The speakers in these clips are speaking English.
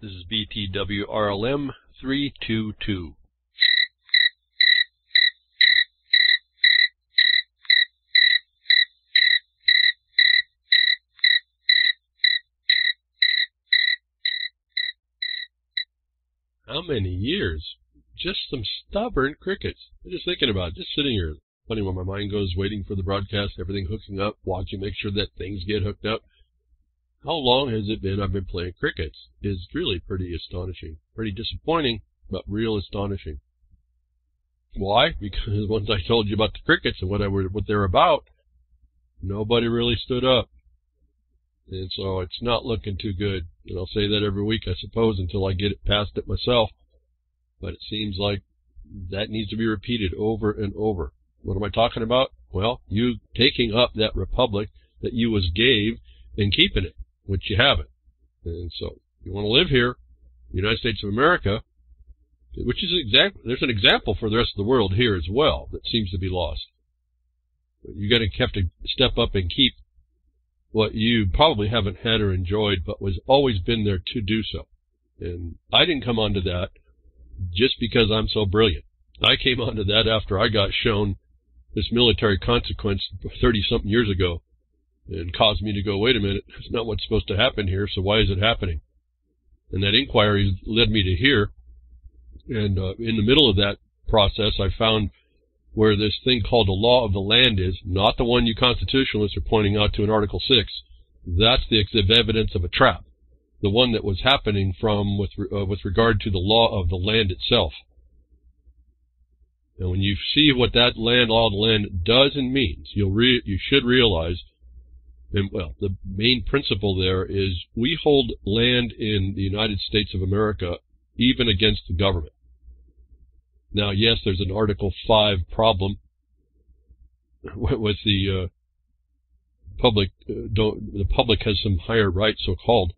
This is BTWRLM 322. How many years? Just some stubborn crickets. I'm just thinking about it, just sitting here. Funny where my mind goes, waiting for the broadcast, everything hooking up, watching, make sure that things get hooked up. How long has it been I've been playing crickets? Is really pretty astonishing. Pretty disappointing, but real astonishing. Why? Because once I told you about the crickets and what I were, what they're about, nobody really stood up. And so it's not looking too good. And I'll say that every week, I suppose, until I get it past it myself. But it seems like that needs to be repeated over and over. What am I talking about? Well, you taking up that republic that you was gave and keeping it, which you haven't. And so you want to live here, United States of America, which is exact. There's an example for the rest of the world here as well that seems to be lost. You got to have to step up and keep what you probably haven't had or enjoyed, but was always been there to do so. And I didn't come onto that just because I'm so brilliant. I came onto that after I got shown this military consequence 30 something years ago and caused me to go, wait a minute, it's not what's supposed to happen here, so why is it happening? And that inquiry led me to here. And uh, in the middle of that process, I found where this thing called the law of the land is, not the one you constitutionalists are pointing out to in Article 6. That's the evidence of a trap. The one that was happening from with, uh, with regard to the law of the land itself. And when you see what that land, law of the land does and means, you'll you should realize, and well, the main principle there is we hold land in the United States of America even against the government. Now, yes, there's an Article 5 problem with the uh, public. Uh, the public has some higher rights, so-called,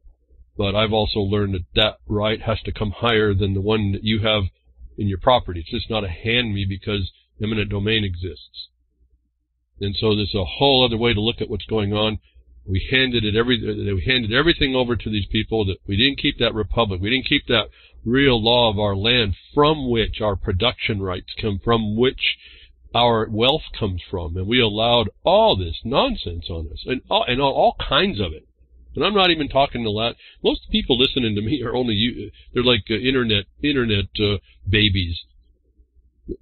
but I've also learned that that right has to come higher than the one that you have in your property. It's just not a hand me because eminent domain exists. And so there's a whole other way to look at what's going on. We handed it every, we handed everything over to these people that we didn't keep that republic. We didn't keep that real law of our land from which our production rights come from, which our wealth comes from. And we allowed all this nonsense on us and all, and all, kinds of it. And I'm not even talking a lot. Most people listening to me are only. They're like uh, internet internet uh, babies.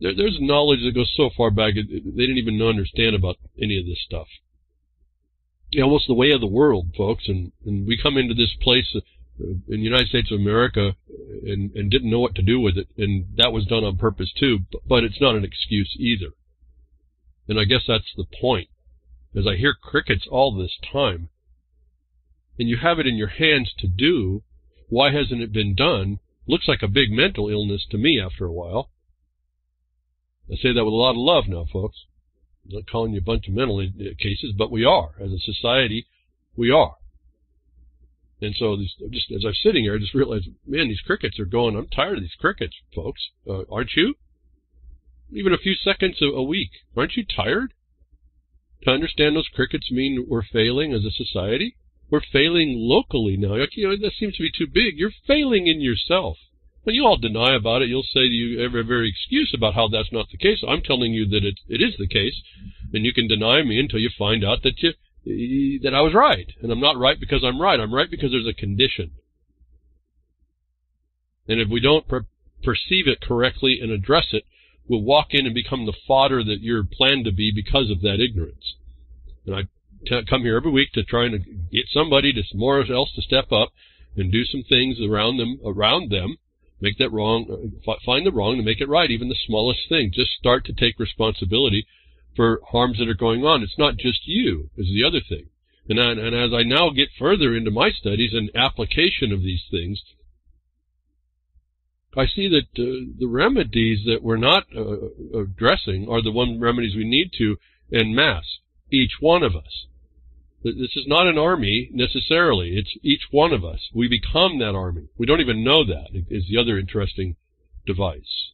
There, there's knowledge that goes so far back they didn't even understand about any of this stuff. You Yeah, almost the way of the world, folks. And and we come into this place uh, in the United States of America and, and didn't know what to do with it. And that was done on purpose too, but it's not an excuse either. And I guess that's the point. As I hear crickets all this time, and you have it in your hands to do, why hasn't it been done? Looks like a big mental illness to me after a while. I say that with a lot of love now, folks. I'm not calling you a bunch of mental cases, but we are. As a society, we are. And so these, just as I'm sitting here, I just realized, man, these crickets are going. I'm tired of these crickets, folks. Uh, aren't you? Even a few seconds a, a week. Aren't you tired? To understand those crickets mean we're failing as a society? We're failing locally now. You know, that seems to be too big. You're failing in yourself. Well, you all deny about it. You'll say you every very excuse about how that's not the case. I'm telling you that it, it is the case, and you can deny me until you find out that you that I was right. And I'm not right because I'm right. I'm right because there's a condition. And if we don't per perceive it correctly and address it, we'll walk in and become the fodder that you're planned to be because of that ignorance. And I come here every week to try and get somebody to more else to step up and do some things around them, around them, make that wrong, uh, find the wrong to make it right, even the smallest thing. Just start to take responsibility for harms that are going on. It's not just you, is the other thing. And, I, and as I now get further into my studies and application of these things, I see that uh, the remedies that we're not uh, addressing are the one remedies we need to en masse, each one of us. This is not an army necessarily. It's each one of us. We become that army. We don't even know that is the other interesting device.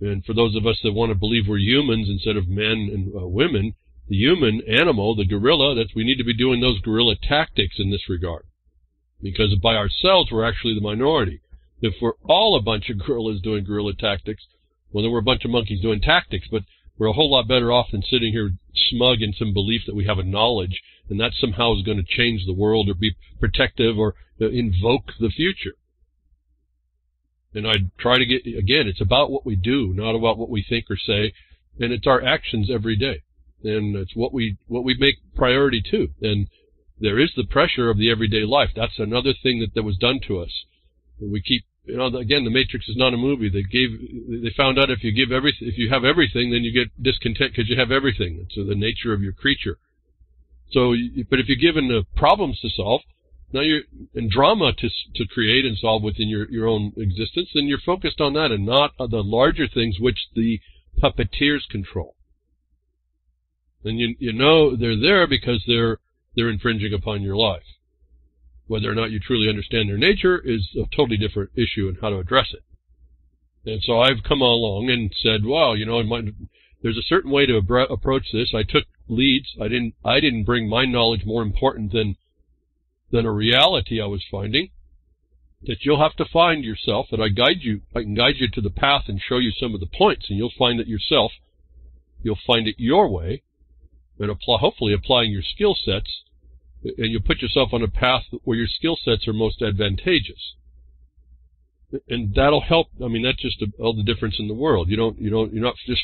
And for those of us that want to believe we're humans instead of men and uh, women, the human animal, the gorilla, that we need to be doing those gorilla tactics in this regard. because by ourselves we're actually the minority. If we're all a bunch of gorillas doing gorilla tactics, well, then we're a bunch of monkeys doing tactics, but we're a whole lot better off than sitting here smug in some belief that we have a knowledge and that somehow is going to change the world or be protective or uh, invoke the future. And I try to get, again, it's about what we do, not about what we think or say. And it's our actions every day. And it's what we, what we make priority to. And there is the pressure of the everyday life. That's another thing that, that was done to us. We keep, you know, again, the Matrix is not a movie. They gave, they found out if you give everything, if you have everything, then you get discontent because you have everything. It's the nature of your creature. So, but if you're given the problems to solve, now you're in drama to to create and solve within your your own existence, then you're focused on that and not on the larger things which the puppeteers control. And you you know they're there because they're they're infringing upon your life. Whether or not you truly understand their nature is a totally different issue and how to address it. And so I've come along and said, well, you know, there's a certain way to approach this. I took leads. I didn't I didn't bring my knowledge more important than than a reality I was finding. That you'll have to find yourself, that I guide you I can guide you to the path and show you some of the points and you'll find it yourself. You'll find it your way and apply hopefully applying your skill sets and you'll put yourself on a path where your skill sets are most advantageous. And that'll help. I mean, that's just a, all the difference in the world. You don't, you don't, you're not just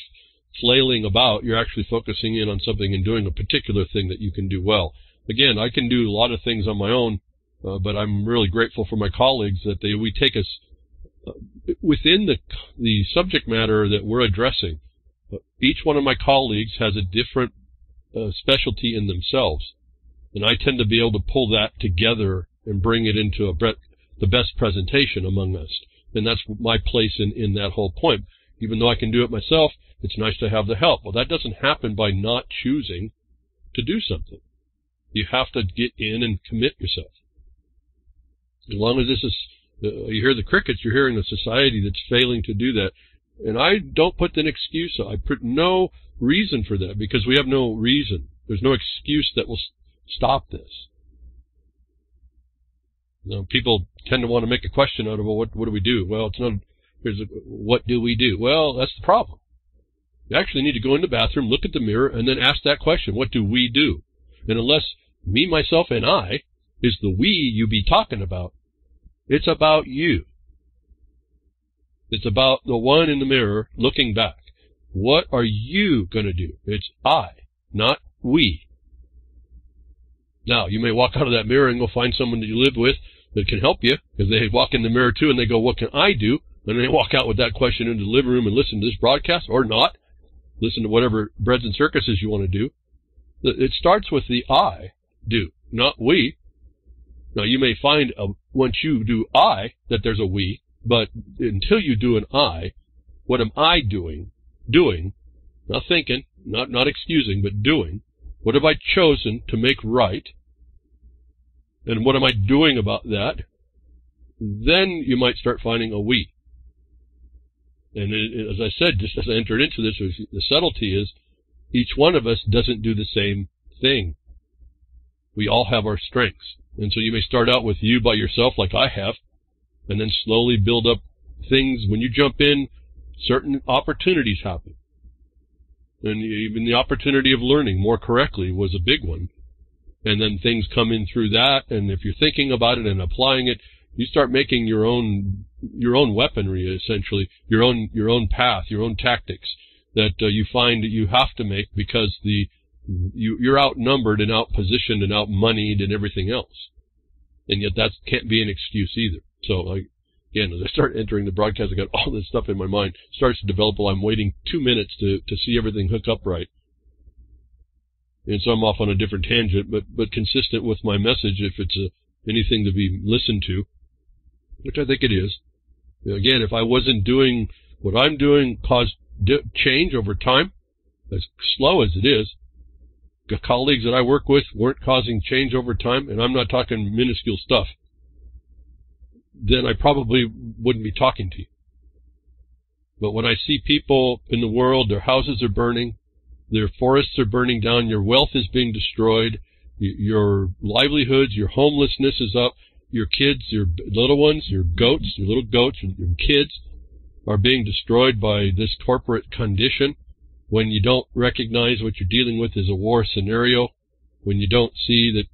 flailing about, you're actually focusing in on something and doing a particular thing that you can do well. Again, I can do a lot of things on my own, uh, but I'm really grateful for my colleagues that they we take us uh, within the the subject matter that we're addressing. Each one of my colleagues has a different uh, specialty in themselves, and I tend to be able to pull that together and bring it into a bre- the best presentation among us. And that's my place in, in that whole point. Even though I can do it myself, it's nice to have the help. Well, that doesn't happen by not choosing to do something. You have to get in and commit yourself. As long as this is, uh, you hear the crickets, you're hearing the society that's failing to do that. And I don't put an excuse. I put no reason for that because we have no reason. There's no excuse that will stop this. You know, people tend to want to make a question out of, well, what, what do we do? Well, it's not, here's a, what do we do? Well, that's the problem. You actually need to go in the bathroom, look at the mirror, and then ask that question, what do we do? And unless me, myself, and I is the we you be talking about, it's about you. It's about the one in the mirror looking back. What are you going to do? It's I, not we. Now, you may walk out of that mirror and go find someone that you live with that can help you because they walk in the mirror too and they go, what can I do? And they walk out with that question into the living room and listen to this broadcast or not listen to whatever breads and circuses you want to do. It starts with the I do, not we. Now you may find a, once you do I that there's a we, but until you do an I, what am I doing? Doing, not thinking, not not excusing, but doing. What have I chosen to make right? And what am I doing about that? Then you might start finding a we. And it, as I said, just as I entered into this, the subtlety is each one of us doesn't do the same thing. We all have our strengths. And so you may start out with you by yourself like I have, and then slowly build up things. When you jump in, certain opportunities happen. And even the opportunity of learning more correctly was a big one. And then things come in through that, and if you're thinking about it and applying it, you start making your own your own weaponry essentially your own your own path your own tactics that uh, you find that you have to make because the you you're outnumbered and outpositioned and outmoneyed and everything else and yet that can't be an excuse either so I, again as I start entering the broadcast I got all this stuff in my mind starts to develop while I'm waiting two minutes to to see everything hook up right and so I'm off on a different tangent but but consistent with my message if it's a anything to be listened to which I think it is. Again, if I wasn't doing what I'm doing, caused change over time, as slow as it is. The colleagues that I work with weren't causing change over time, and I'm not talking minuscule stuff. Then I probably wouldn't be talking to you. But when I see people in the world, their houses are burning, their forests are burning down, your wealth is being destroyed, your livelihoods, your homelessness is up, your kids, your little ones, your goats, your little goats, your kids are being destroyed by this corporate condition when you don't recognize what you're dealing with is a war scenario, when you don't see that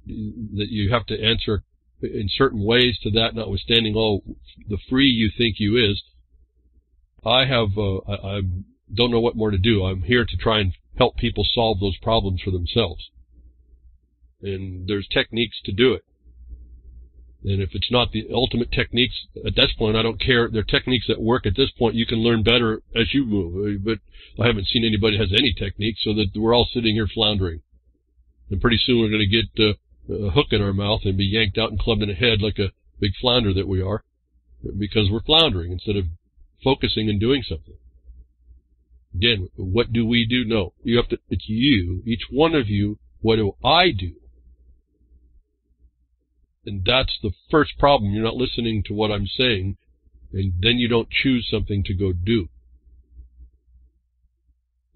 that you have to answer in certain ways to that, notwithstanding all the free you think you is, I have uh, I, I don't know what more to do. I'm here to try and help people solve those problems for themselves, and there's techniques to do it. And if it's not the ultimate techniques at this point, I don't care. They're techniques that work at this point. You can learn better as you move. But I haven't seen anybody has any techniques, so that we're all sitting here floundering. And pretty soon we're going to get uh, a hook in our mouth and be yanked out and clubbed in the head like a big flounder that we are, because we're floundering instead of focusing and doing something. Again, what do we do? No, you have to. It's you, each one of you. What do I do? And that's the first problem. You're not listening to what I'm saying, and then you don't choose something to go do.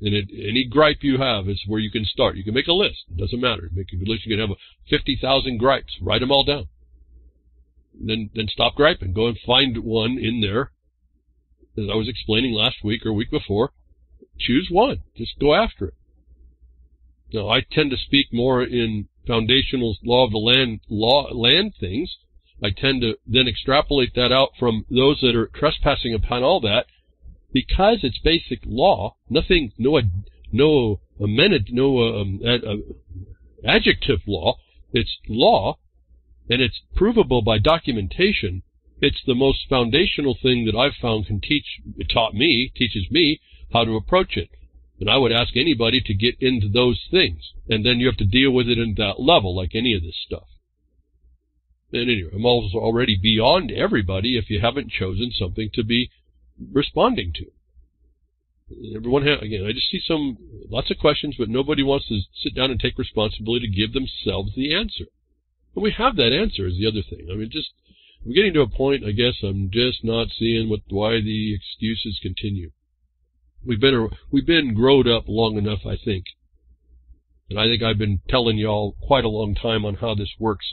And it, any gripe you have is where you can start. You can make a list. It doesn't matter. Make a list. You can have 50,000 gripes. Write them all down. Then, then stop griping. Go and find one in there. As I was explaining last week or week before, choose one. Just go after it. Now, I tend to speak more in foundational law of the land law land things. I tend to then extrapolate that out from those that are trespassing upon all that because it's basic law. Nothing, no, no amendment, no um, ad, uh, adjective law. It's law, and it's provable by documentation. It's the most foundational thing that I've found can teach, taught me, teaches me how to approach it. And I would ask anybody to get into those things. And then you have to deal with it at that level, like any of this stuff. And anyway, I'm also already beyond everybody if you haven't chosen something to be responding to. Everyone, ha- again, I just see some, lots of questions, but nobody wants to sit down and take responsibility to give themselves the answer. And we have that answer is the other thing. I mean, just, I'm getting to a point, I guess I'm just not seeing what, why the excuses continue. We've been we've been growed up long enough, I think, and I think I've been telling y'all quite a long time on how this works.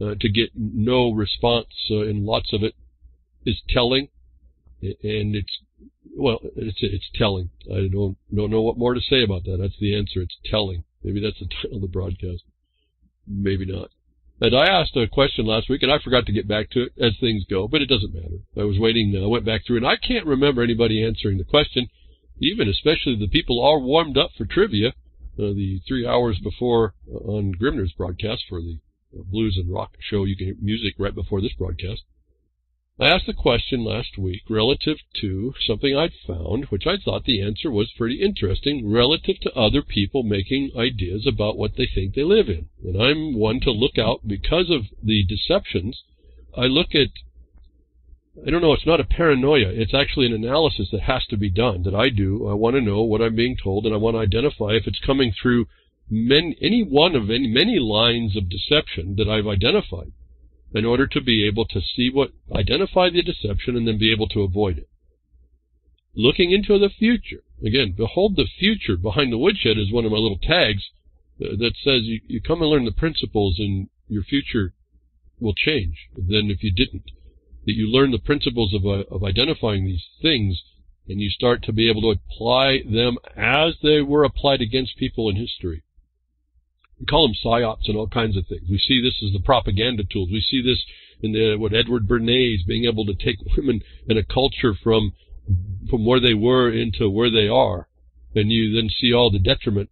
Uh, to get no response, uh, and lots of it is telling, and it's well, it's it's telling. I don't don't know what more to say about that. That's the answer. It's telling. Maybe that's the title of the broadcast. Maybe not. And I asked a question last week, and I forgot to get back to it as things go, but it doesn't matter. I was waiting. I went back through, and I can't remember anybody answering the question even especially the people are warmed up for trivia, uh, the three hours before uh, on Grimner's broadcast for the uh, blues and rock show. You can music right before this broadcast. I asked the question last week relative to something I'd found, which I thought the answer was pretty interesting, relative to other people making ideas about what they think they live in. And I'm one to look out because of the deceptions. I look at I don't know, it's not a paranoia. It's actually an analysis that has to be done, that I do. I want to know what I'm being told, and I want to identify if it's coming through many, any one of any, many lines of deception that I've identified in order to be able to see what, identify the deception and then be able to avoid it. Looking into the future. Again, behold the future behind the woodshed is one of my little tags uh, that says you, you come and learn the principles and your future will change than if you didn't that you learn the principles of, uh, of identifying these things and you start to be able to apply them as they were applied against people in history. We call them psyops and all kinds of things. We see this as the propaganda tools. We see this in the, what Edward Bernays being able to take women in a culture from from where they were into where they are, and you then see all the detriment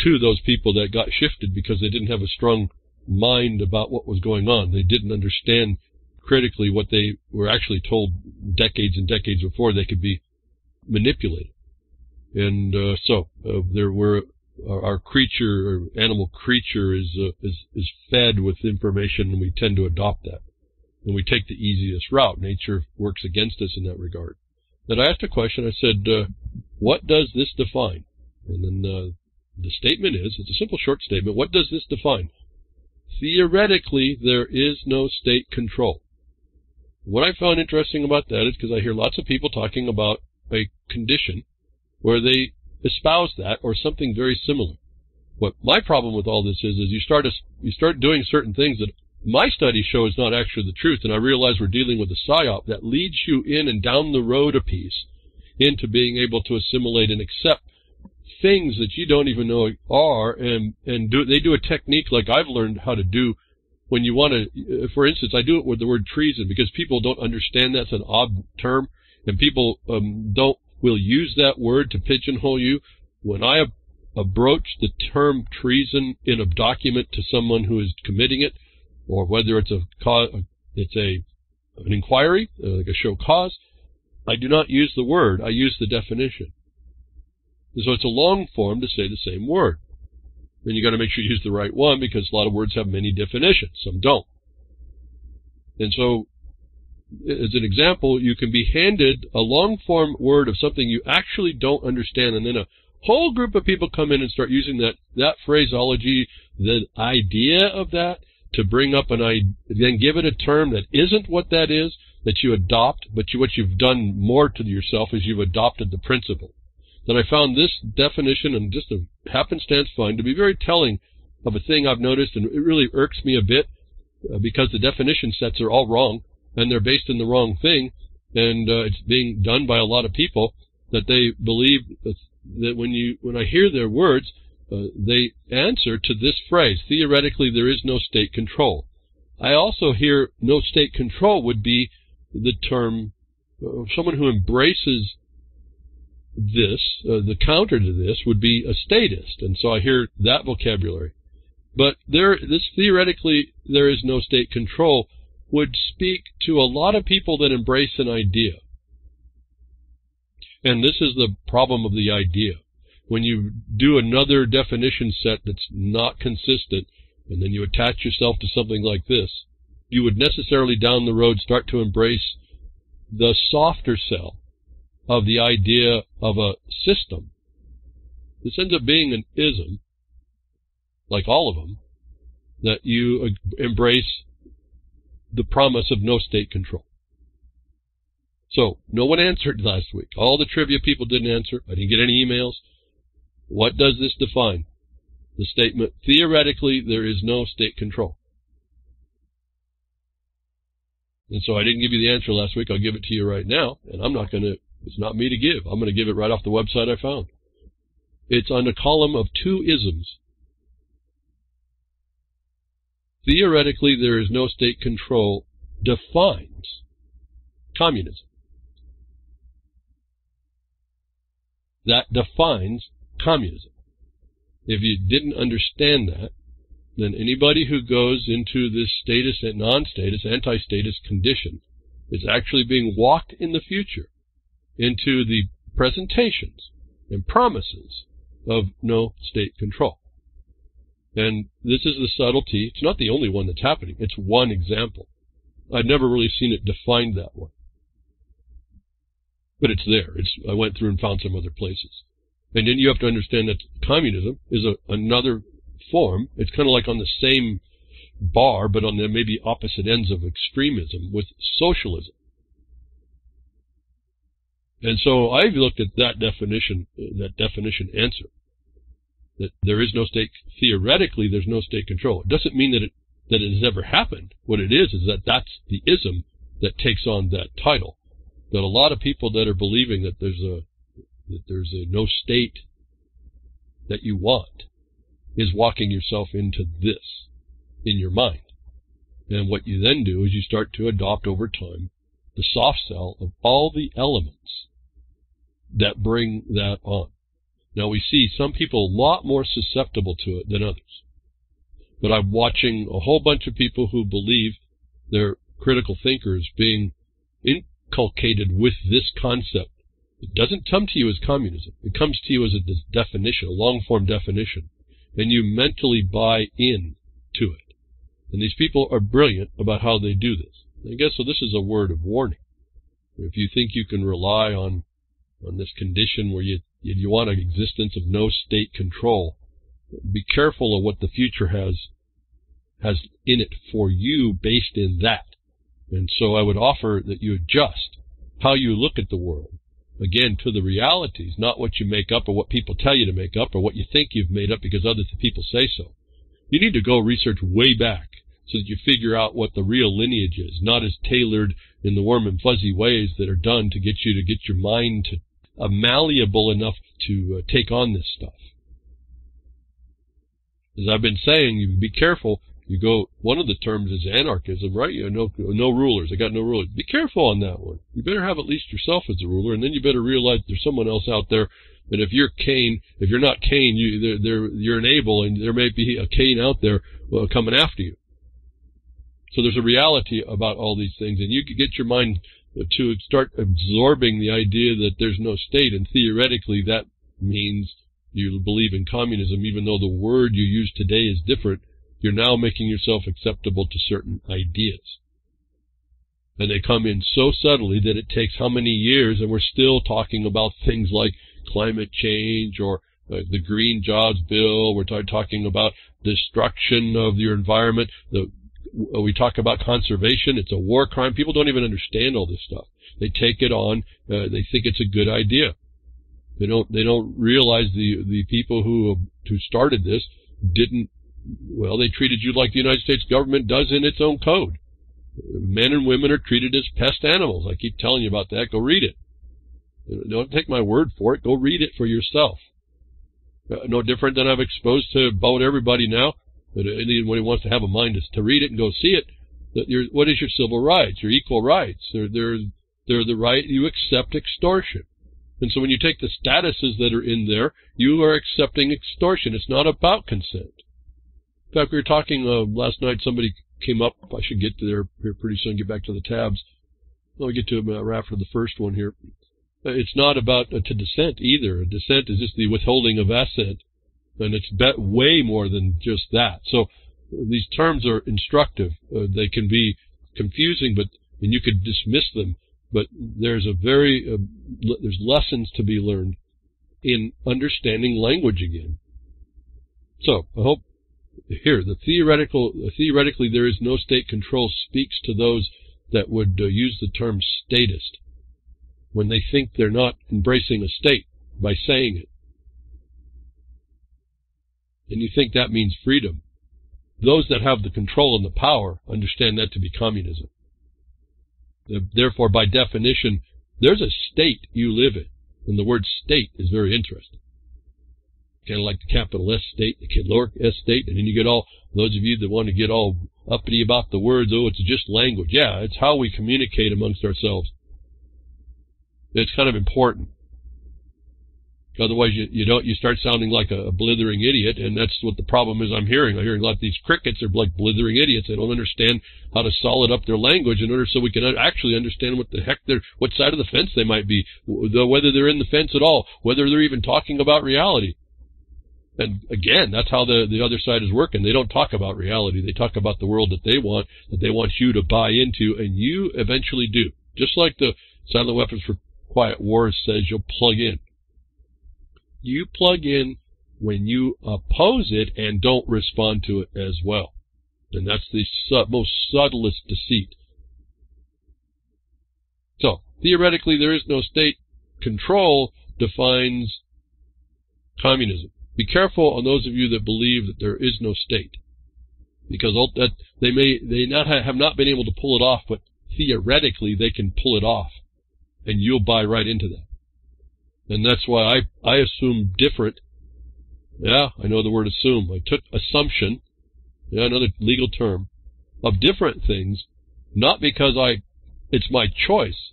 to those people that got shifted because they didn't have a strong mind about what was going on. They didn't understand critically what they were actually told decades and decades before they could be manipulated. And uh, so uh, there were our, creature, our animal creature, is, uh, is is fed with information, and we tend to adopt that, and we take the easiest route. Nature works against us in that regard. Then I asked a question. I said, uh, "What does this define?" And then uh, the statement is, it's a simple short statement. What does this define? Theoretically, there is no state control. What I found interesting about that is because I hear lots of people talking about a condition where they espouse that or something very similar. What my problem with all this is, is you start a, you start doing certain things that my studies show is not actually the truth, and I realize we're dealing with a psyop that leads you in and down the road a piece into being able to assimilate and accept things that you don't even know are, and and do they do a technique like I've learned how to do when you want to. For instance, I do it with the word treason because people don't understand that's an odd term, and people um, don't will use that word to pigeonhole you. When I broach the term treason in a document to someone who is committing it, or whether it's a it's a an inquiry, uh, like a show cause, I do not use the word. I use the definition. And so it's a long form to say the same word. Then you got to make sure you use the right one because a lot of words have many definitions. Some don't. And so, as an example, you can be handed a long form word of something you actually don't understand, and then a whole group of people come in and start using that, that phraseology, the idea of that, to bring up an idea, then give it a term that isn't what that is, that you adopt, but you, what you've done more to yourself is you've adopted the principle. That I found this definition and just a happenstance find to be very telling of a thing I've noticed, and it really irks me a bit uh, because the definition sets are all wrong and they're based in the wrong thing, and uh, it's being done by a lot of people that they believe that when you when I hear their words, uh, they answer to this phrase: theoretically, there is no state control. I also hear no state control would be the term uh, someone who embraces this, uh, the counter to this would be a statist, and so I hear that vocabulary. But there, this theoretically, there is no state control would speak to a lot of people that embrace an idea. And this is the problem of the idea. When you do another definition set that's not consistent, and then you attach yourself to something like this, you would necessarily down the road start to embrace the softer sell of the idea of a system. This ends up being an ism, like all of them, that you embrace the promise of no state control. So, no one answered last week. All the trivia people didn't answer. I didn't get any emails. What does this define? The statement, theoretically, there is no state control. And so I didn't give you the answer last week. I'll give it to you right now. And I'm not going to, it's not me to give. I'm going to give it right off the website I found. It's on a column of two isms. Theoretically, there is no state control defines communism. That defines communism. If you didn't understand that, then anybody who goes into this statist and non-statist, anti-statist condition is actually being walked in the future into the presentations and promises of no state control. And this is the subtlety. It's not the only one that's happening. It's one example. I've never really seen it defined that way. But it's there. It's, I went through and found some other places. And then you have to understand that communism is a, another form. It's kind of like on the same bar, but on the maybe opposite ends of extremism with socialism. And so I've looked at that definition, that definition answer, that there is no state, theoretically there's no state control. It doesn't mean that it, that it has ever happened. What it is, is that that's the ism that takes on that title. That a lot of people that are believing that there's a, that there's a no state that you want is walking yourself into this in your mind. And what you then do is you start to adopt over time the soft sell of all the elements that bring that on. Now we see some people a lot more susceptible to it than others. But I'm watching a whole bunch of people who believe they're critical thinkers being inculcated with this concept it doesn't come to you as communism. It comes to you as a definition, a long form definition. And you mentally buy in to it. And these people are brilliant about how they do this. I guess so this is a word of warning. If you think you can rely on on this condition where you you want an existence of no state control, be careful of what the future has has in it for you based in that. And so I would offer that you adjust how you look at the world again, to the realities, not what you make up or what people tell you to make up or what you think you've made up because other people say so. You need to go research way back. so that you figure out what the real lineage is, not as tailored in the warm and fuzzy ways that are done to get you to get your mind to uh, malleable enough to uh, take on this stuff. As I've been saying, you be careful. You go. One of the terms is anarchism, right? You know, no, no rulers. I got no rulers. Be careful on that one. You better have at least yourself as a ruler, and then you better realize there's someone else out there. And if you're Cain, if you're not Cain, you they're, they're, you're an Abel, and there may be a Cain out there uh, coming after you. So there's a reality about all these things, and you can get your mind to start absorbing the idea that there's no state, and theoretically that means you believe in communism, even though the word you use today is different, you're now making yourself acceptable to certain ideas. And they come in so subtly that it takes how many years, and we're still talking about things like climate change or uh, the Green Jobs Bill. We're talking about destruction of your environment. The we talk about conservation. It's a war crime. People don't even understand all this stuff. They take it on. Uh, they think it's a good idea. They don't. They don't realize the the people who who started this didn't. Well, they treated you like the United States government does in its own code. Men and women are treated as pest animals. I keep telling you about that. Go read it. Don't take my word for it. Go read it for yourself. Uh, no different than I've exposed to about everybody now anyone who wants to have a mind is to read it and go see it. That your what is your civil rights? Your equal rights? They're they're they're the right you accept extortion. And so when you take the statuses that are in there, you are accepting extortion. It's not about consent. In fact, we were talking uh, last night. Somebody came up. I should get to there here pretty soon. Get back to the tabs. Let me get to them uh, after the first one here. Uh, it's not about uh, to dissent either. Dissent is just the withholding of assent and it's way more than just that. So these terms are instructive. Uh, they can be confusing, but and you could dismiss them. But there's a very uh, there's lessons to be learned in understanding language again. So I hope here the theoretical theoretically there is no state control speaks to those that would uh, use the term statist when they think they're not embracing a state by saying it and you think that means freedom. Those that have the control and the power understand that to be communism. Therefore, by definition, there's a state you live in, and the word state is very interesting. Kind of like the capital S state, the lower S state, and then you get all those of you that want to get all uppity about the words. Oh, it's just language. Yeah, it's how we communicate amongst ourselves. It's kind of important. Otherwise, you, you don't you start sounding like a, a, blithering idiot, and that's what the problem is. I'm hearing. I'm hearing a lot of these crickets are like blithering idiots. They don't understand how to solid up their language in order so we can actually understand what the heck they're, what side of the fence they might be, whether they're in the fence at all, whether they're even talking about reality. And again, that's how the, the other side is working. They don't talk about reality. They talk about the world that they want, that they want you to buy into, and you eventually do. Just like the Silent Weapons for Quiet Wars says you'll plug in you plug in when you oppose it and don't respond to it as well. And that's the most subtlest deceit. So, theoretically, there is no state. Control defines communism. Be careful on those of you that believe that there is no state. Because they may they not have not been able to pull it off, but theoretically they can pull it off. And you'll buy right into that. And that's why I, I assume different. Yeah, I know the word assume. I took assumption, yeah, another legal term, of different things, not because I, it's my choice.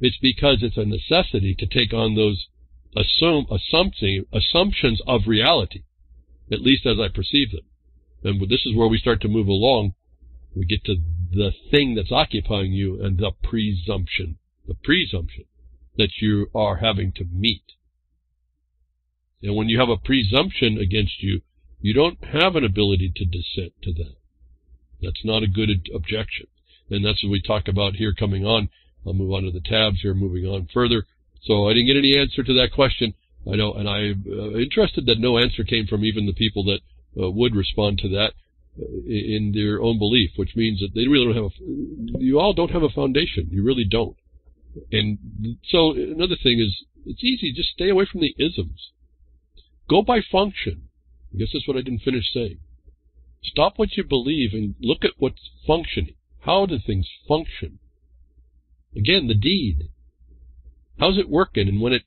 It's because it's a necessity to take on those assume, assumption, assumptions of reality, at least as I perceive them. And this is where we start to move along. We get to the thing that's occupying you and the presumption. The presumption that you are having to meet. And when you have a presumption against you, you don't have an ability to dissent to that. That's not a good objection. And that's what we talk about here coming on. I'll move on to the tabs here, moving on further. So I didn't get any answer to that question. I know, and I'm uh, interested that no answer came from even the people that uh, would respond to that uh, in their own belief, which means that they really don't have a, you all don't have a foundation. You really don't. And so another thing is, it's easy. Just stay away from the isms. Go by function. I guess that's what I didn't finish saying. Stop what you believe and look at what's functioning. How do things function? Again, the deed. How's it working? And when it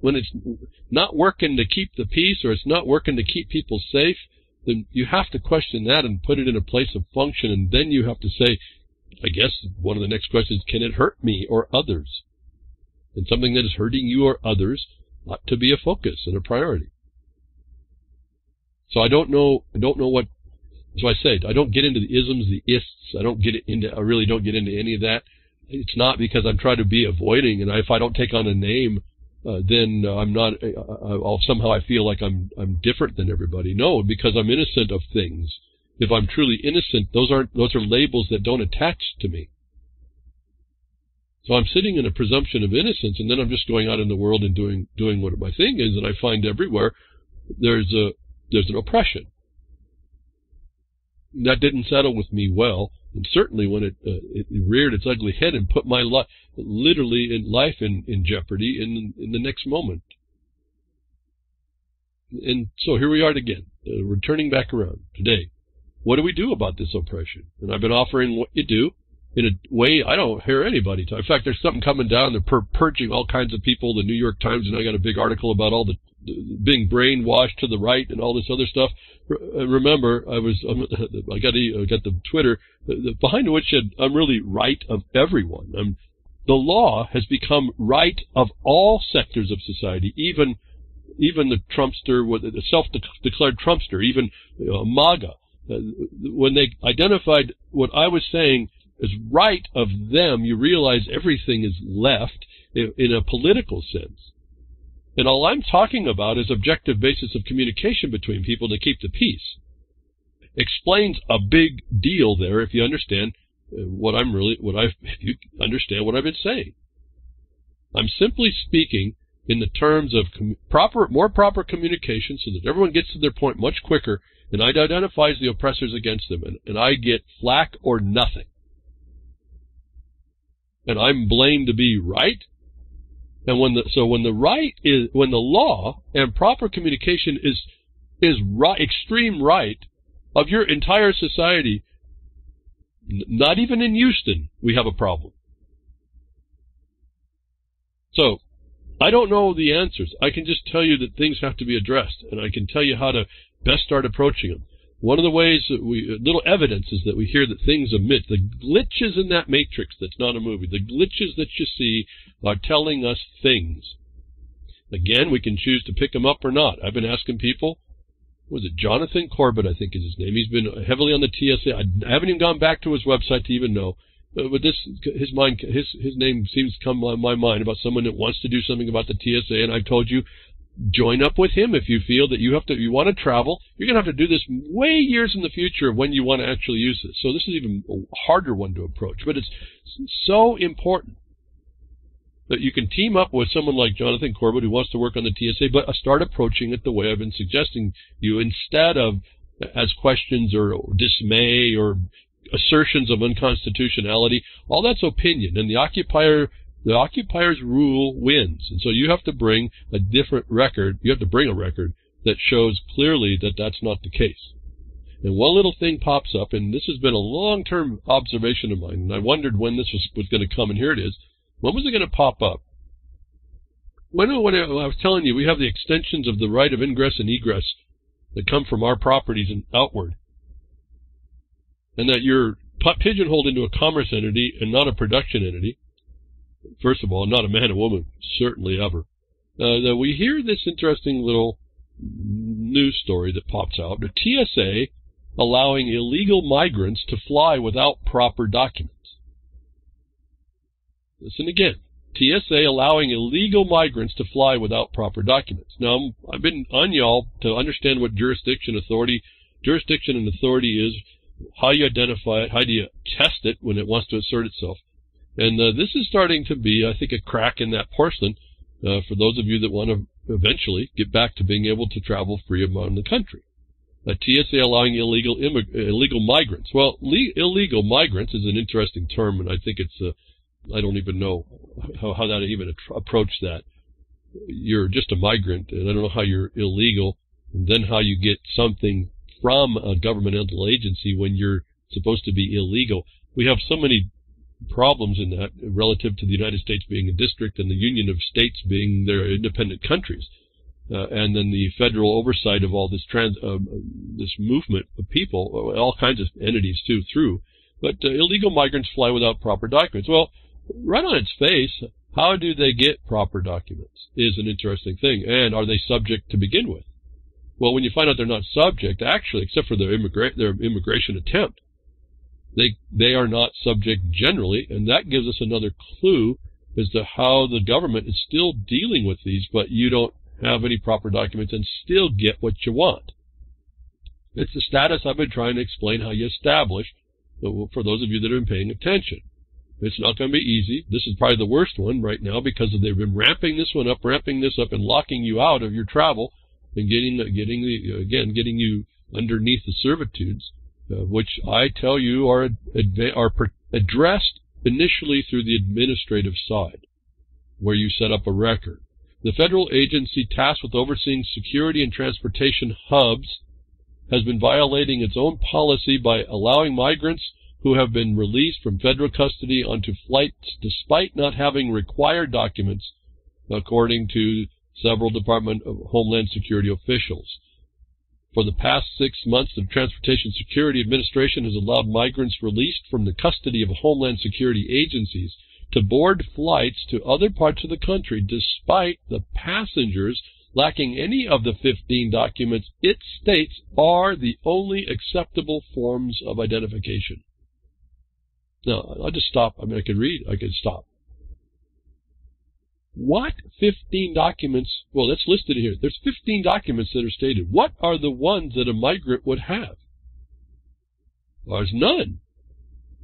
when it's not working to keep the peace or it's not working to keep people safe, then you have to question that and put it in a place of function. And then you have to say, I guess one of the next questions, can it hurt me or others? And something that is hurting you or others ought to be a focus and a priority. So I don't know, I don't know what, so I say, I don't get into the isms, the ists. I don't get into, I really don't get into any of that. It's not because I'm trying to be avoiding, and if I don't take on a name, uh, then uh, I'm not. Uh, uh, I'll somehow I feel like I'm I'm different than everybody. No, because I'm innocent of things. If I'm truly innocent, those aren't those are labels that don't attach to me. So I'm sitting in a presumption of innocence, and then I'm just going out in the world and doing doing what my thing is, and I find everywhere there's a there's an oppression. That didn't settle with me well, and certainly when it, uh, it reared its ugly head and put my life literally in life in, in jeopardy in in the next moment. And so here we are again, uh, returning back around today. What do we do about this oppression? And I've been offering what you do in a way I don't hear anybody talk. In fact, there's something coming down. They're pur- purging all kinds of people. The New York Times and I got a big article about all the, being brainwashed to the right and all this other stuff. Uh, remember, I was um, I got the, I got the Twitter behind which I'm really right of everyone. I'm, the law has become right of all sectors of society, even even the Trumpster, the self-declared Trumpster, even know, MAGA. Uh, when they identified what I was saying as right of them, you realize everything is left in, a political sense. And all I'm talking about is objective basis of communication between people to keep the peace. Explains a big deal there if you understand uh, what I'm really, what I've, if you understand what I've been saying. I'm simply speaking in the terms of proper, more proper communication so that everyone gets to their point much quicker and identifies the oppressors against them and, and I get flack or nothing and I'm blamed to be right. And when the so when the right is when the law and proper communication is is right extreme right of your entire society, not even in Houston we have a problem. So I don't know the answers. I can just tell you that things have to be addressed, and I can tell you how to best start approaching them. One of the ways that we, little evidences that we hear that things emit, the glitches in that matrix that's not a movie, the glitches that you see are telling us things. Again, we can choose to pick them up or not. I've been asking people, was it Jonathan Corbett, I think is his name. He's been heavily on the TSA. I haven't even gone back to his website to even know. Uh, but this, his mind, his his name seems to come on my mind about someone that wants to do something about the TSA. And I've told you, join up with him if you feel that you have to you want to travel. You're going to have to do this way years in the future of when you want to actually use this. So this is even a harder one to approach but it's so important that you can team up with someone like Jonathan Corbett who wants to work on the TSA but start approaching it the way I've been suggesting you instead of as questions or dismay or assertions of unconstitutionality. All that's opinion and the occupier the occupier's rule wins. And so you have to bring a different record. You have to bring a record that shows clearly that that's not the case. And one little thing pops up, and this has been a long-term observation of mine, and I wondered when this was, was going to come, and here it is. When was it going to pop up? When, when I was telling you, we have the extensions of the right of ingress and egress that come from our properties and outward. And that you're pigeonholed into a commerce entity and not a production entity first of all, not a man or woman, certainly ever. Uh, we hear this interesting little news story that pops out. The TSA allowing illegal migrants to fly without proper documents. Listen again. TSA allowing illegal migrants to fly without proper documents. Now, I've been on y'all to understand what jurisdiction authority, jurisdiction and authority is, how you identify it, how do you test it when it wants to assert itself. And uh, this is starting to be, I think, a crack in that porcelain uh, for those of you that want to eventually get back to being able to travel free among the country. A TSA allowing illegal illegal migrants. Well, le- illegal migrants is an interesting term, and I think it's uh, I don't even know how, how that even approach that. You're just a migrant, and I don't know how you're illegal, and then how you get something from a governmental agency when you're supposed to be illegal. We have so many problems in that relative to the United States being a district and the Union of States being their independent countries. Uh, and then the federal oversight of all this trans, uh, this movement of people, all kinds of entities too, through. But uh, illegal migrants fly without proper documents. Well, right on its face, how do they get proper documents is an interesting thing. And are they subject to begin with? Well, when you find out they're not subject, actually, except for their, immigra- their immigration attempt, they, they are not subject generally, and that gives us another clue as to how the government is still dealing with these, but you don't have any proper documents and still get what you want. It's the status I've been trying to explain how you establish for those of you that have been paying attention. It's not going to be easy. This is probably the worst one right now because they've been ramping this one up, ramping this up, and locking you out of your travel and getting getting the again getting you underneath the servitudes, uh, Uh, which I tell you are are addressed initially through the administrative side, where you set up a record. The federal agency tasked with overseeing security and transportation hubs has been violating its own policy by allowing migrants who have been released from federal custody onto flights despite not having required documents, according to several Department of Homeland Security officials. For the past six months, the Transportation Security Administration has allowed migrants released from the custody of Homeland Security agencies to board flights to other parts of the country despite the passengers lacking any of the 15 documents it states are the only acceptable forms of identification. Now, I'll just stop. I mean, I could read, I could stop. What 15 documents, well, that's listed here. There's 15 documents that are stated. What are the ones that a migrant would have? There's none.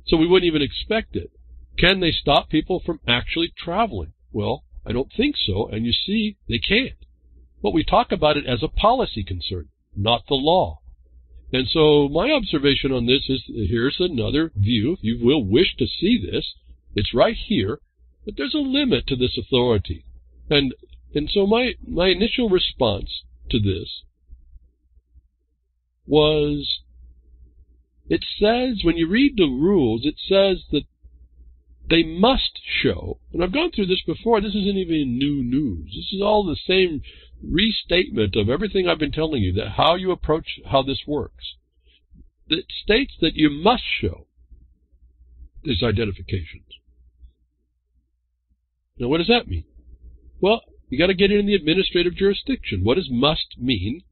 So we wouldn't even expect it. Can they stop people from actually traveling? Well, I don't think so, and you see, they can't. But we talk about it as a policy concern, not the law. And so my observation on this is here's another view. If you will wish to see this, it's right here, but there's a limit to this authority. And and so my, my initial response to this was it says when you read the rules, it says that they must show, and I've gone through this before, this isn't even new news. This is all the same restatement of everything I've been telling you, that how you approach how this works. It states that you must show these identifications. Now, what does that mean? Well, you got to get in the administrative jurisdiction. What does must mean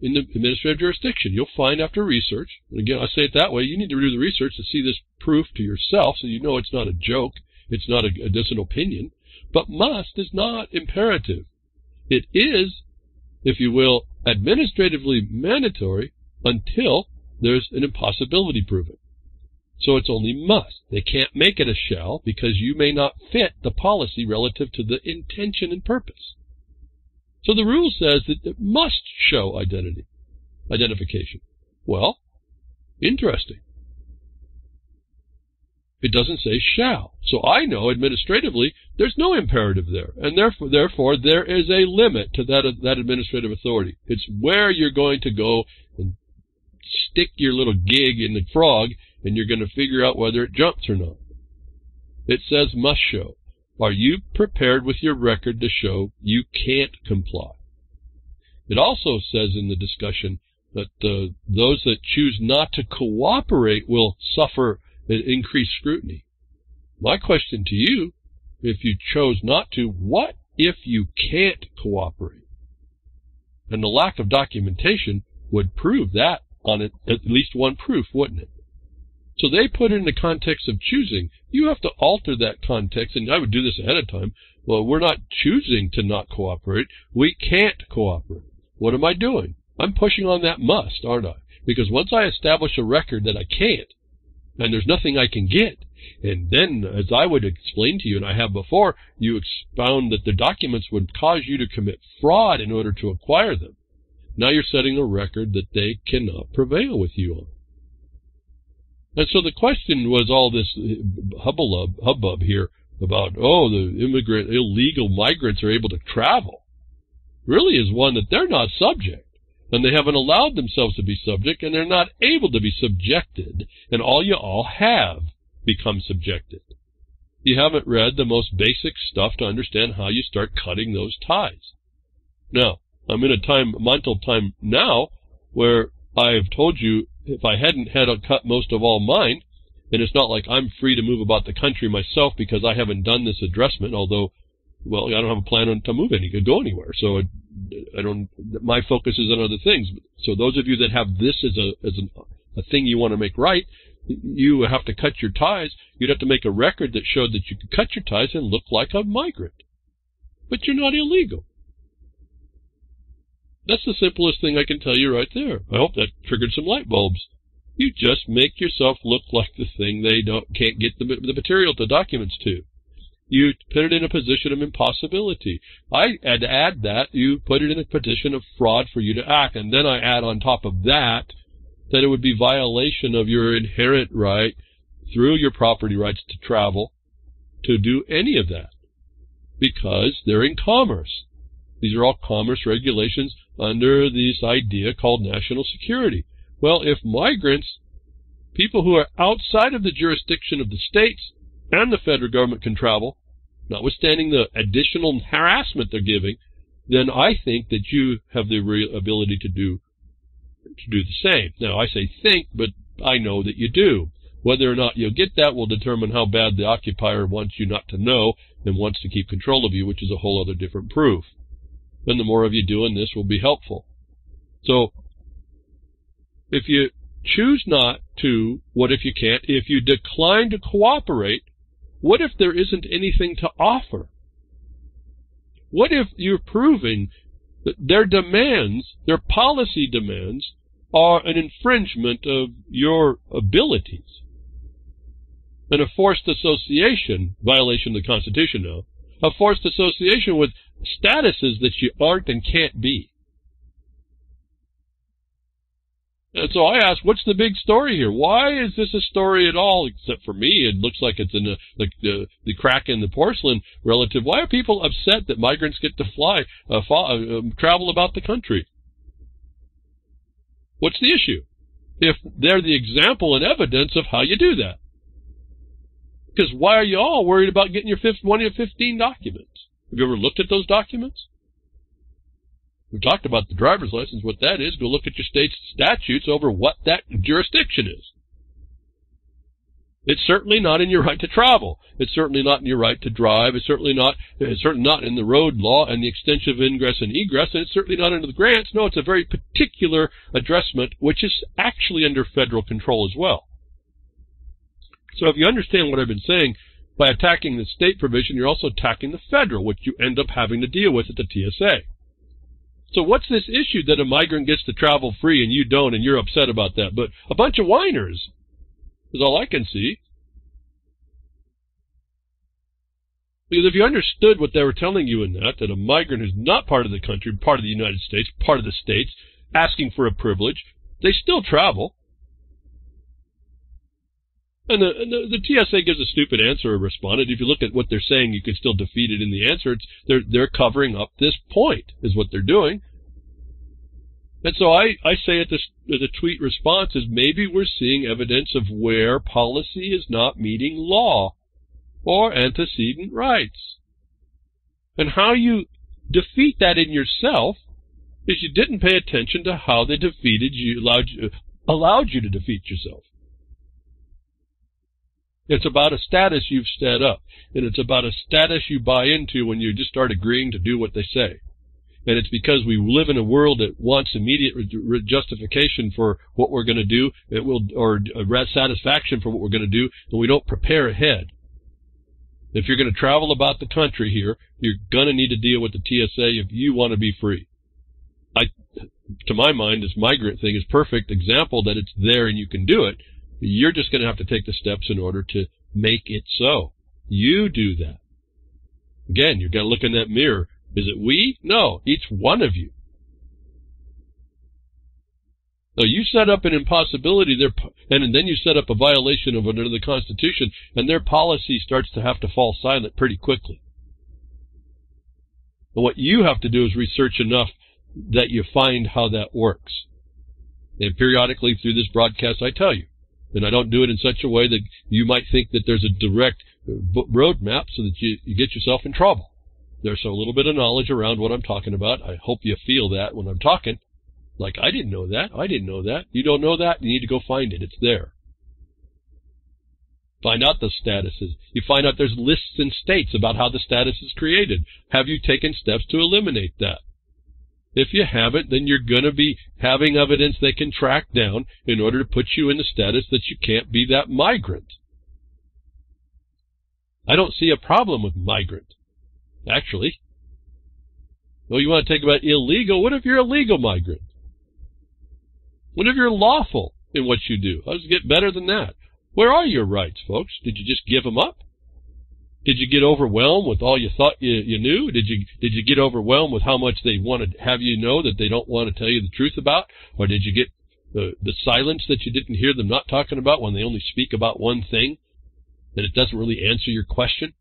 in the administrative jurisdiction. You'll find after research, and again, I say it that way, you need to do the research to see this proof to yourself so you know it's not a joke, it's not a, a distant opinion. But must is not imperative. It is, if you will, administratively mandatory until there's an impossibility proven. So it's only must. They can't make it a shall because you may not fit the policy relative to the intention and purpose. So the rule says that it must show identity, identification. Well, interesting. It doesn't say shall. So I know administratively there's no imperative there. And therefore, therefore there is a limit to that, that administrative authority. It's where you're going to go and stick your little gig in the frog and you're going to figure out whether it jumps or not. It says must show. Are you prepared with your record to show you can't comply? It also says in the discussion that uh, those that choose not to cooperate will suffer increased scrutiny. My question to you, if you chose not to, what if you can't cooperate? And the lack of documentation would prove that on at least one proof, wouldn't it? So they put in the context of choosing. You have to alter that context, and I would do this ahead of time. Well, we're not choosing to not cooperate. We can't cooperate. What am I doing? I'm pushing on that must, aren't I? Because once I establish a record that I can't, and there's nothing I can get, and then, as I would explain to you, and I have before, you expound that the documents would cause you to commit fraud in order to acquire them. Now you're setting a record that they cannot prevail with you on. And so the question was all this uh, hubbub, hubbub here about, oh, the immigrant, illegal migrants are able to travel, really is one that they're not subject. And they haven't allowed themselves to be subject, and they're not able to be subjected, and all you all have become subjected. You haven't read the most basic stuff to understand how you start cutting those ties. Now, I'm in a time, mental time now, where I've told you if I hadn't had a cut most of all mine, and it's not like I'm free to move about the country myself because I haven't done this addressment, although, well, I don't have a plan to move any, to go anywhere. So I, I don't, my focus is on other things. So those of you that have this as a, as a, a thing you want to make right, you have to cut your ties. You'd have to make a record that showed that you could cut your ties and look like a migrant. But you're not illegal. That's the simplest thing I can tell you right there. I hope that triggered some light bulbs. You just make yourself look like the thing they don't can't get the, the material, the documents to. You put it in a position of impossibility. I had to add that you put it in a position of fraud for you to act, and then I add on top of that that it would be violation of your inherent right through your property rights to travel to do any of that because they're in commerce. These are all commerce regulations under this idea called national security. Well, if migrants, people who are outside of the jurisdiction of the states and the federal government can travel, notwithstanding the additional harassment they're giving, then I think that you have the ability to do to do the same. Now, I say think, but I know that you do. Whether or not you'll get that will determine how bad the occupier wants you not to know and wants to keep control of you, which is a whole other different proof then the more of you doing this will be helpful. So, if you choose not to, what if you can't? If you decline to cooperate, what if there isn't anything to offer? What if you're proving that their demands, their policy demands, are an infringement of your abilities? And a forced association, violation of the Constitution now, a forced association with statuses that you aren't and can't be. And so I ask, what's the big story here? Why is this a story at all? Except for me, it looks like it's in the like the, the crack in the porcelain relative. Why are people upset that migrants get to fly, uh, uh, um, travel about the country? What's the issue? If they're the example and evidence of how you do that. Because why are you all worried about getting your fifth, one of your 15 documents? Have you ever looked at those documents? We talked about the driver's license. What that is, go look at your state's statutes over what that jurisdiction is. It's certainly not in your right to travel. It's certainly not in your right to drive. It's certainly not. It's certainly not in the road law and the extension of ingress and egress, and it's certainly not under the grants. No, it's a very particular addressment, which is actually under federal control as well. So if you understand what I've been saying, by attacking the state provision, you're also attacking the federal, which you end up having to deal with at the TSA. So what's this issue that a migrant gets to travel free and you don't and you're upset about that? But a bunch of whiners is all I can see. Because if you understood what they were telling you in that, that a migrant who's not part of the country, part of the United States, part of the states, asking for a privilege, they still travel. And the, the, the, TSA gives a stupid answer or responded. If you look at what they're saying, you can still defeat it in the answer. It's, they're, they're covering up this point, is what they're doing. And so I, I say at the, the tweet response is maybe we're seeing evidence of where policy is not meeting law or antecedent rights. And how you defeat that in yourself is you didn't pay attention to how they defeated you, allowed you, allowed you to defeat yourself. It's about a status you've set up, and it's about a status you buy into when you just start agreeing to do what they say. And it's because we live in a world that wants immediate justification for what we're going to do, it will, or uh, satisfaction for what we're going to do, and we don't prepare ahead. If you're going to travel about the country here, you're going to need to deal with the TSA if you want to be free. I, to my mind, this migrant thing is perfect example that it's there and you can do it. You're just going to have to take the steps in order to make it so. You do that. Again, you've got to look in that mirror. Is it we? No, each one of you. So you set up an impossibility there, and then you set up a violation of under the Constitution, and their policy starts to have to fall silent pretty quickly. And what you have to do is research enough that you find how that works. And periodically through this broadcast, I tell you. And I don't do it in such a way that you might think that there's a direct roadmap so that you, you get yourself in trouble. There's a little bit of knowledge around what I'm talking about. I hope you feel that when I'm talking. Like, I didn't know that. I didn't know that. You don't know that? You need to go find it. It's there. Find out the statuses. You find out there's lists and states about how the status is created. Have you taken steps to eliminate that? If you haven't, then you're going to be having evidence they can track down in order to put you in the status that you can't be that migrant. I don't see a problem with migrant, actually. Well, you want to talk about illegal? What if you're a legal migrant? What if you're lawful in what you do? How does it get better than that? Where are your rights, folks? Did you just give them up? Did you get overwhelmed with all you thought you, you knew? Did you did you get overwhelmed with how much they want to have you know that they don't want to tell you the truth about? Or did you get the, the silence that you didn't hear them not talking about when they only speak about one thing and it doesn't really answer your question?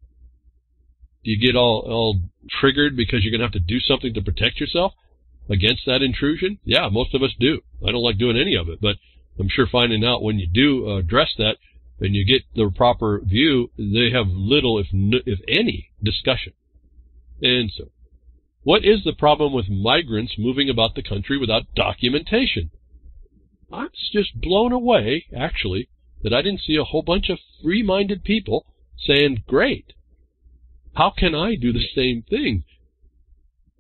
Do you get all, all triggered because you're going to have to do something to protect yourself against that intrusion? Yeah, most of us do. I don't like doing any of it, but I'm sure finding out when you do address that and you get the proper view, they have little, if if any, discussion. And so, what is the problem with migrants moving about the country without documentation? I'm just blown away, actually, that I didn't see a whole bunch of free-minded people saying, great, how can I do the same thing?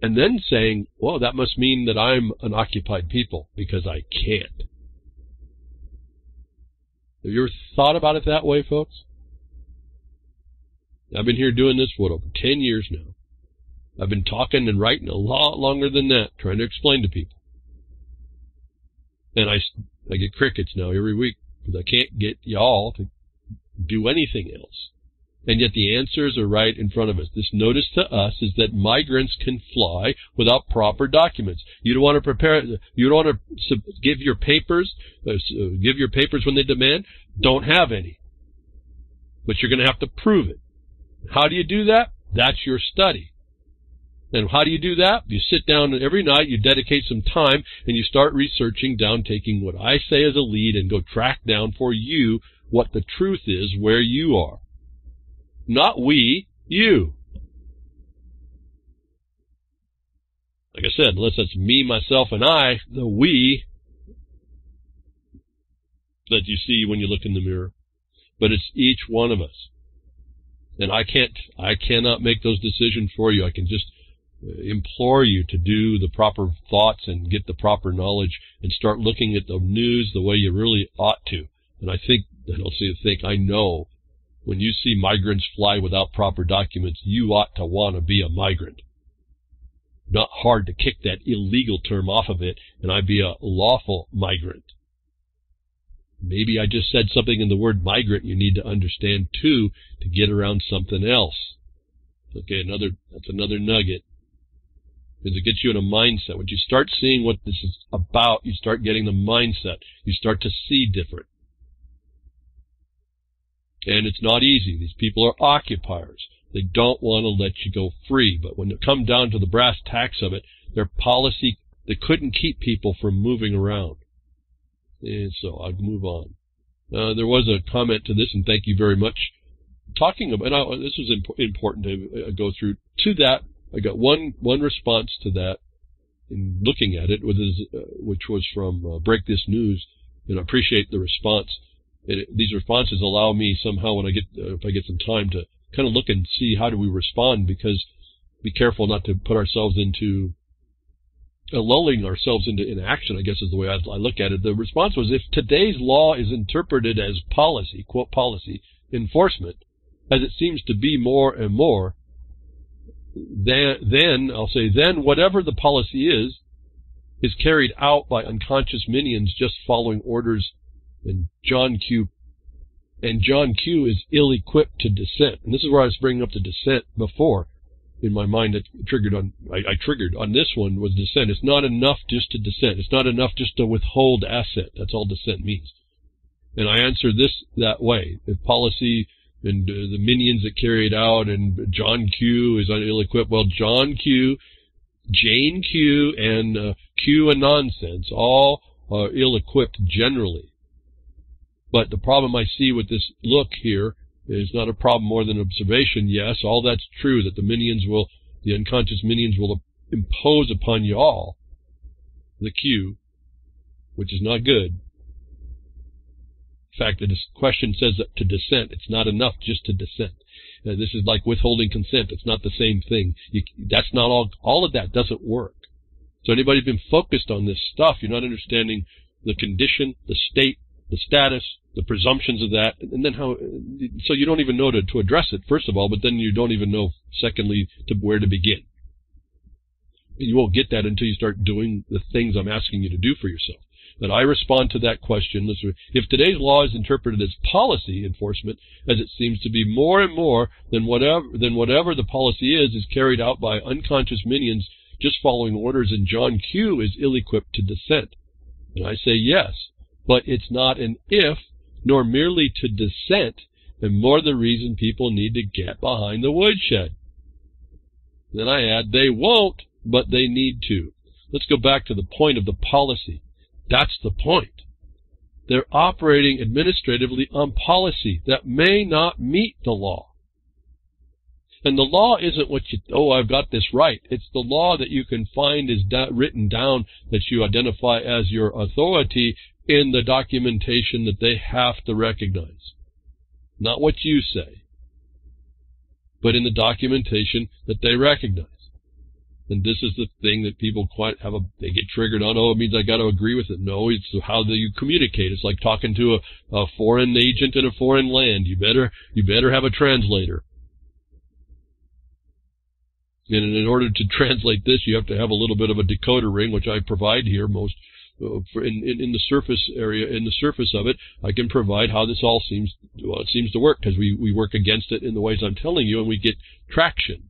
And then saying, well, that must mean that I'm an occupied people because I can't. Have you ever thought about it that way, folks? I've been here doing this, for over 10 years now. I've been talking and writing a lot longer than that, trying to explain to people. And I, I get crickets now every week because I can't get y'all to do anything else. And yet the answers are right in front of us. This notice to us is that migrants can fly without proper documents. You don't want to prepare, you don't want to give your papers, uh, uh, give your papers when they demand. Don't have any. But you're going to have to prove it. How do you do that? That's your study. And how do you do that? You sit down every night, you dedicate some time, and you start researching down, taking what I say as a lead and go track down for you what the truth is where you are. Not we, you. Like I said, unless it's me, myself, and I, the we that you see when you look in the mirror. But it's each one of us. And I can't, I cannot make those decisions for you. I can just uh, implore you to do the proper thoughts and get the proper knowledge and start looking at the news the way you really ought to. And I think, I don't see a think, I know when you see migrants fly without proper documents, you ought to want to be a migrant. Not hard to kick that illegal term off of it, and I'd be a lawful migrant. Maybe I just said something in the word migrant you need to understand too to get around something else. Okay, another that's another nugget. Because it gets you in a mindset. When you start seeing what this is about, you start getting the mindset. You start to see different. And it's not easy. These people are occupiers. They don't want to let you go free. But when it comes down to the brass tacks of it, their policy, they couldn't keep people from moving around. And so I'll move on. Uh, there was a comment to this, and thank you very much. Talking about, and I, this was imp important to uh, go through. To that, I got one one response to that in looking at it, which, uh, which was from uh, Break This News, and I appreciate the response it, these responses allow me somehow when I get uh, if I get some time to kind of look and see how do we respond because be careful not to put ourselves into uh, lulling ourselves into inaction, I guess is the way I, I look at it. The response was if today's law is interpreted as policy, quote policy, enforcement, as it seems to be more and more, then, then I'll say then whatever the policy is, is carried out by unconscious minions just following orders and John Q. And John Q is ill-equipped to dissent. And this is where I was bringing up the dissent before. In my mind, that triggered on I, I triggered on this one was dissent. It's not enough just to dissent. It's not enough just to withhold asset. That's all dissent means. And I answer this that way. If policy and uh, the minions that carry it out and John Q is ill-equipped, well, John Q Jane Q and uh, Q and nonsense all are ill-equipped generally. But the problem I see with this look here is not a problem more than observation. Yes, all that's true that the minions will, the unconscious minions will impose upon you all the cue, which is not good. In fact, the question says that to dissent. It's not enough just to dissent. Uh, this is like withholding consent. It's not the same thing. You, that's not all. All of that doesn't work. So anybody who's been focused on this stuff, you're not understanding the condition, the state, the status, the presumptions of that, and then how. So you don't even know to, to address it first of all, but then you don't even know secondly to where to begin. You won't get that until you start doing the things I'm asking you to do for yourself But I respond to that question. If today's law is interpreted as policy enforcement, as it seems to be more and more, then whatever, then whatever the policy is, is carried out by unconscious minions just following orders, and John Q is ill-equipped to dissent. And I say yes, but it's not an if, nor merely to dissent, and more the reason people need to get behind the woodshed. Then I add, they won't, but they need to. Let's go back to the point of the policy. That's the point. They're operating administratively on policy that may not meet the law. And the law isn't what you, oh, I've got this right. It's the law that you can find is da- written down that you identify as your authority in the documentation that they have to recognize. Not what you say, but in the documentation that they recognize. And this is the thing that people quite have a, they get triggered on. Oh, it means I got to agree with it. No, it's how do you communicate. It's like talking to a, a foreign agent in a foreign land. You better, you better have a translator. And in order to translate this, you have to have a little bit of a decoder ring, which I provide here most Uh, in, in, in, the surface area, in the surface of it, I can provide how this all seems well, it seems to work because we, we work against it in the ways I'm telling you, and we get traction.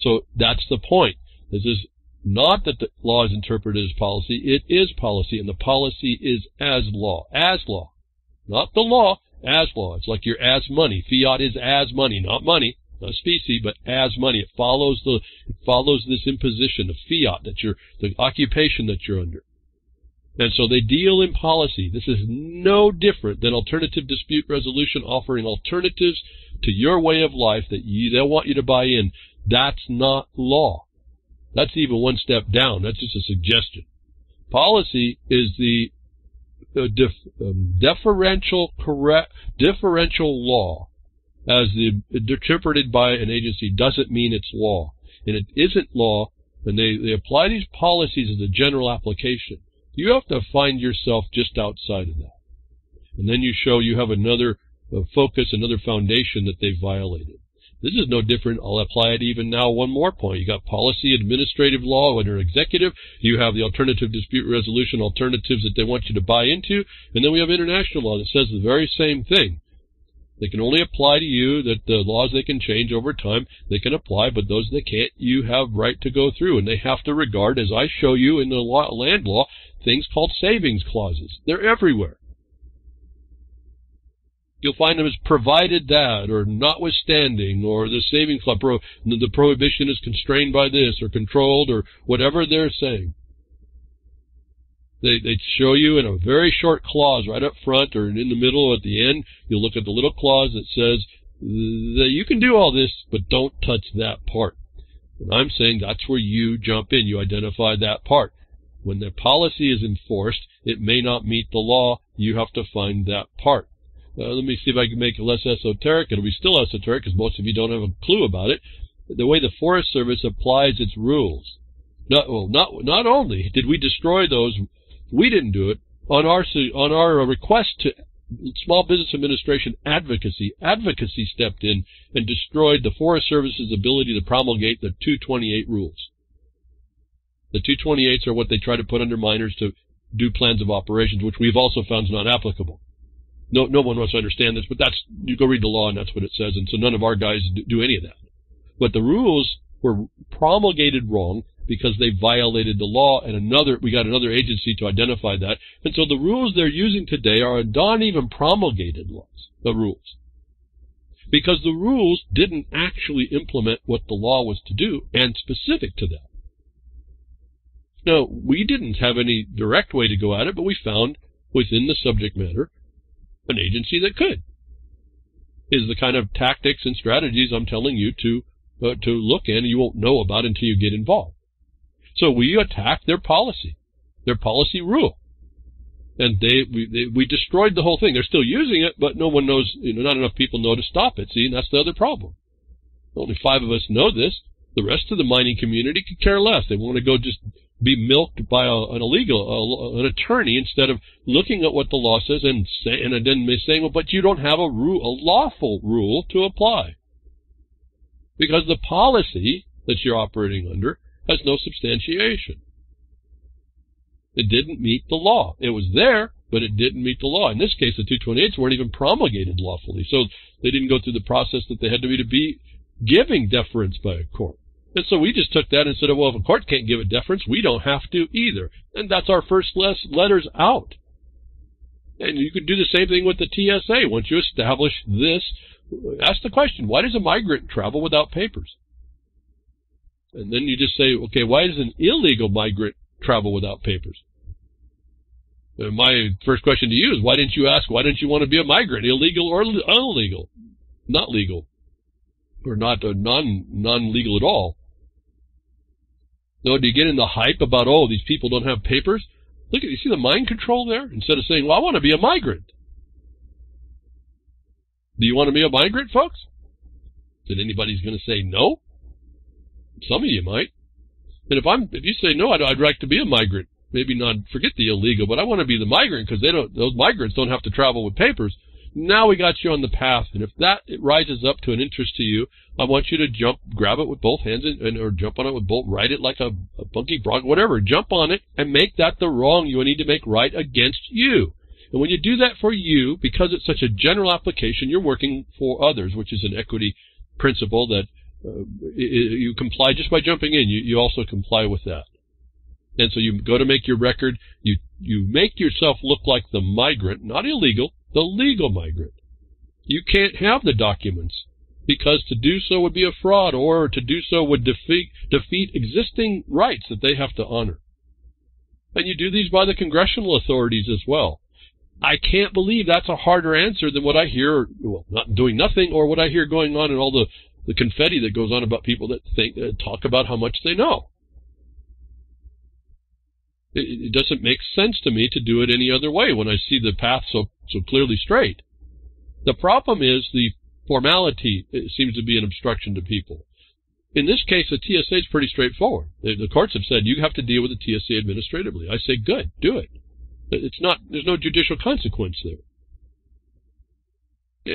So that's the point. This is not that the law is interpreted as policy. It is policy, and the policy is as law. As law. Not the law, as law. It's like your as money. Fiat is as money, not money, specie, but as money. It follows the it follows this imposition of fiat that you're the occupation that you're under. And so they deal in policy. This is no different than alternative dispute resolution offering alternatives to your way of life that you, they want you to buy in. That's not law. That's even one step down. That's just a suggestion. Policy is the uh, dif, um, deferential correct differential law as the, interpreted by an agency doesn't mean it's law. And it isn't law, and they, they apply these policies as a general application. You have to find yourself just outside of that. And then you show you have another uh, focus, another foundation that they've violated. This is no different. I'll apply it even now one more point. You got policy, administrative law under executive. You have the alternative dispute resolution alternatives that they want you to buy into. And then we have international law that says the very same thing. They can only apply to you that the laws they can change over time, they can apply, but those they can't, you have right to go through. And they have to regard, as I show you in the law, land law, things called savings clauses. They're everywhere. You'll find them as provided that, or notwithstanding, or the saving club, pro, the prohibition is constrained by this, or controlled, or whatever they're saying. They, they show you in a very short clause right up front or in the middle or at the end. You'll look at the little clause that says that you can do all this, but don't touch that part. And I'm saying that's where you jump in. You identify that part. When the policy is enforced, it may not meet the law. You have to find that part. Uh, let me see if I can make it less esoteric. It'll be still esoteric because most of you don't have a clue about it. The way the Forest Service applies its rules. Not, well, not, not only did we destroy those, we didn't do it, on our, on our uh, request to Small Business Administration advocacy, advocacy stepped in and destroyed the Forest Service's ability to promulgate the 228 rules. The 228s are what they try to put under miners to do plans of operations, which we've also found is not applicable no no one wants to understand this, but that's you go read the law and that's what it says, and so none of our guys do any of that. But the rules were promulgated wrong because they violated the law, and another we got another agency to identify that, and so the rules they're using today are not even promulgated laws, the rules. because the rules didn't actually implement what the law was to do and specific to that. Now, we didn't have any direct way to go at it, but we found within the subject matter an agency that could. Is the kind of tactics and strategies I'm telling you to uh, to look in you won't know about until you get involved. So we attacked their policy, their policy rule. And they we, they, we destroyed the whole thing. They're still using it, but no one knows, you know, not enough people know to stop it. See, and that's the other problem. Only five of us know this. The rest of the mining community could care less. They want to go just be milked by a, an illegal, a, an attorney instead of looking at what the law says and say, and then saying, well, but you don't have a rule, a lawful rule to apply. Because the policy that you're operating under has no substantiation. It didn't meet the law. It was there, but it didn't meet the law. In this case, the 228s weren't even promulgated lawfully, so they didn't go through the process that they had to be to be giving deference by a court. And so we just took that and said, well, if a court can't give it deference, we don't have to either. And that's our first letters out. And you could do the same thing with the TSA. Once you establish this, ask the question, why does a migrant travel without papers? And then you just say, okay, why does an illegal migrant travel without papers? And my first question to you is, why didn't you ask, why didn't you want to be a migrant, illegal or illegal? Not legal. Or not uh, non, non-legal at all. No, do you get in the hype about, oh, these people don't have papers? Look at, you see the mind control there? Instead of saying, well, I want to be a migrant. Do you want to be a migrant, folks? That anybody's going to say no? Some of you might. And if I'm, if you say no, I'd, I'd like to be a migrant. Maybe not forget the illegal, but I want to be the migrant because they don't. Those migrants don't have to travel with papers. Now we got you on the path, and if that rises up to an interest to you, I want you to jump, grab it with both hands, and, and or jump on it with both, ride it like a, a bunky bronc, whatever. Jump on it and make that the wrong you need to make right against you. And when you do that for you, because it's such a general application, you're working for others, which is an equity principle that uh, you comply just by jumping in. You, you also comply with that. And so you go to make your record. You you make yourself look like the migrant, not illegal, the legal migrant. You can't have the documents because to do so would be a fraud or to do so would defeat, defeat existing rights that they have to honor. And you do these by the congressional authorities as well. I can't believe that's a harder answer than what I hear, well, not doing nothing, or what I hear going on in all the, the confetti that goes on about people that think, uh, talk about how much they know. It, it doesn't make sense to me to do it any other way when I see the path so so clearly straight. The problem is the formality seems to be an obstruction to people. In this case, the TSA is pretty straightforward. The, the courts have said you have to deal with the TSA administratively. I say, good, do it. It's not. There's no judicial consequence there.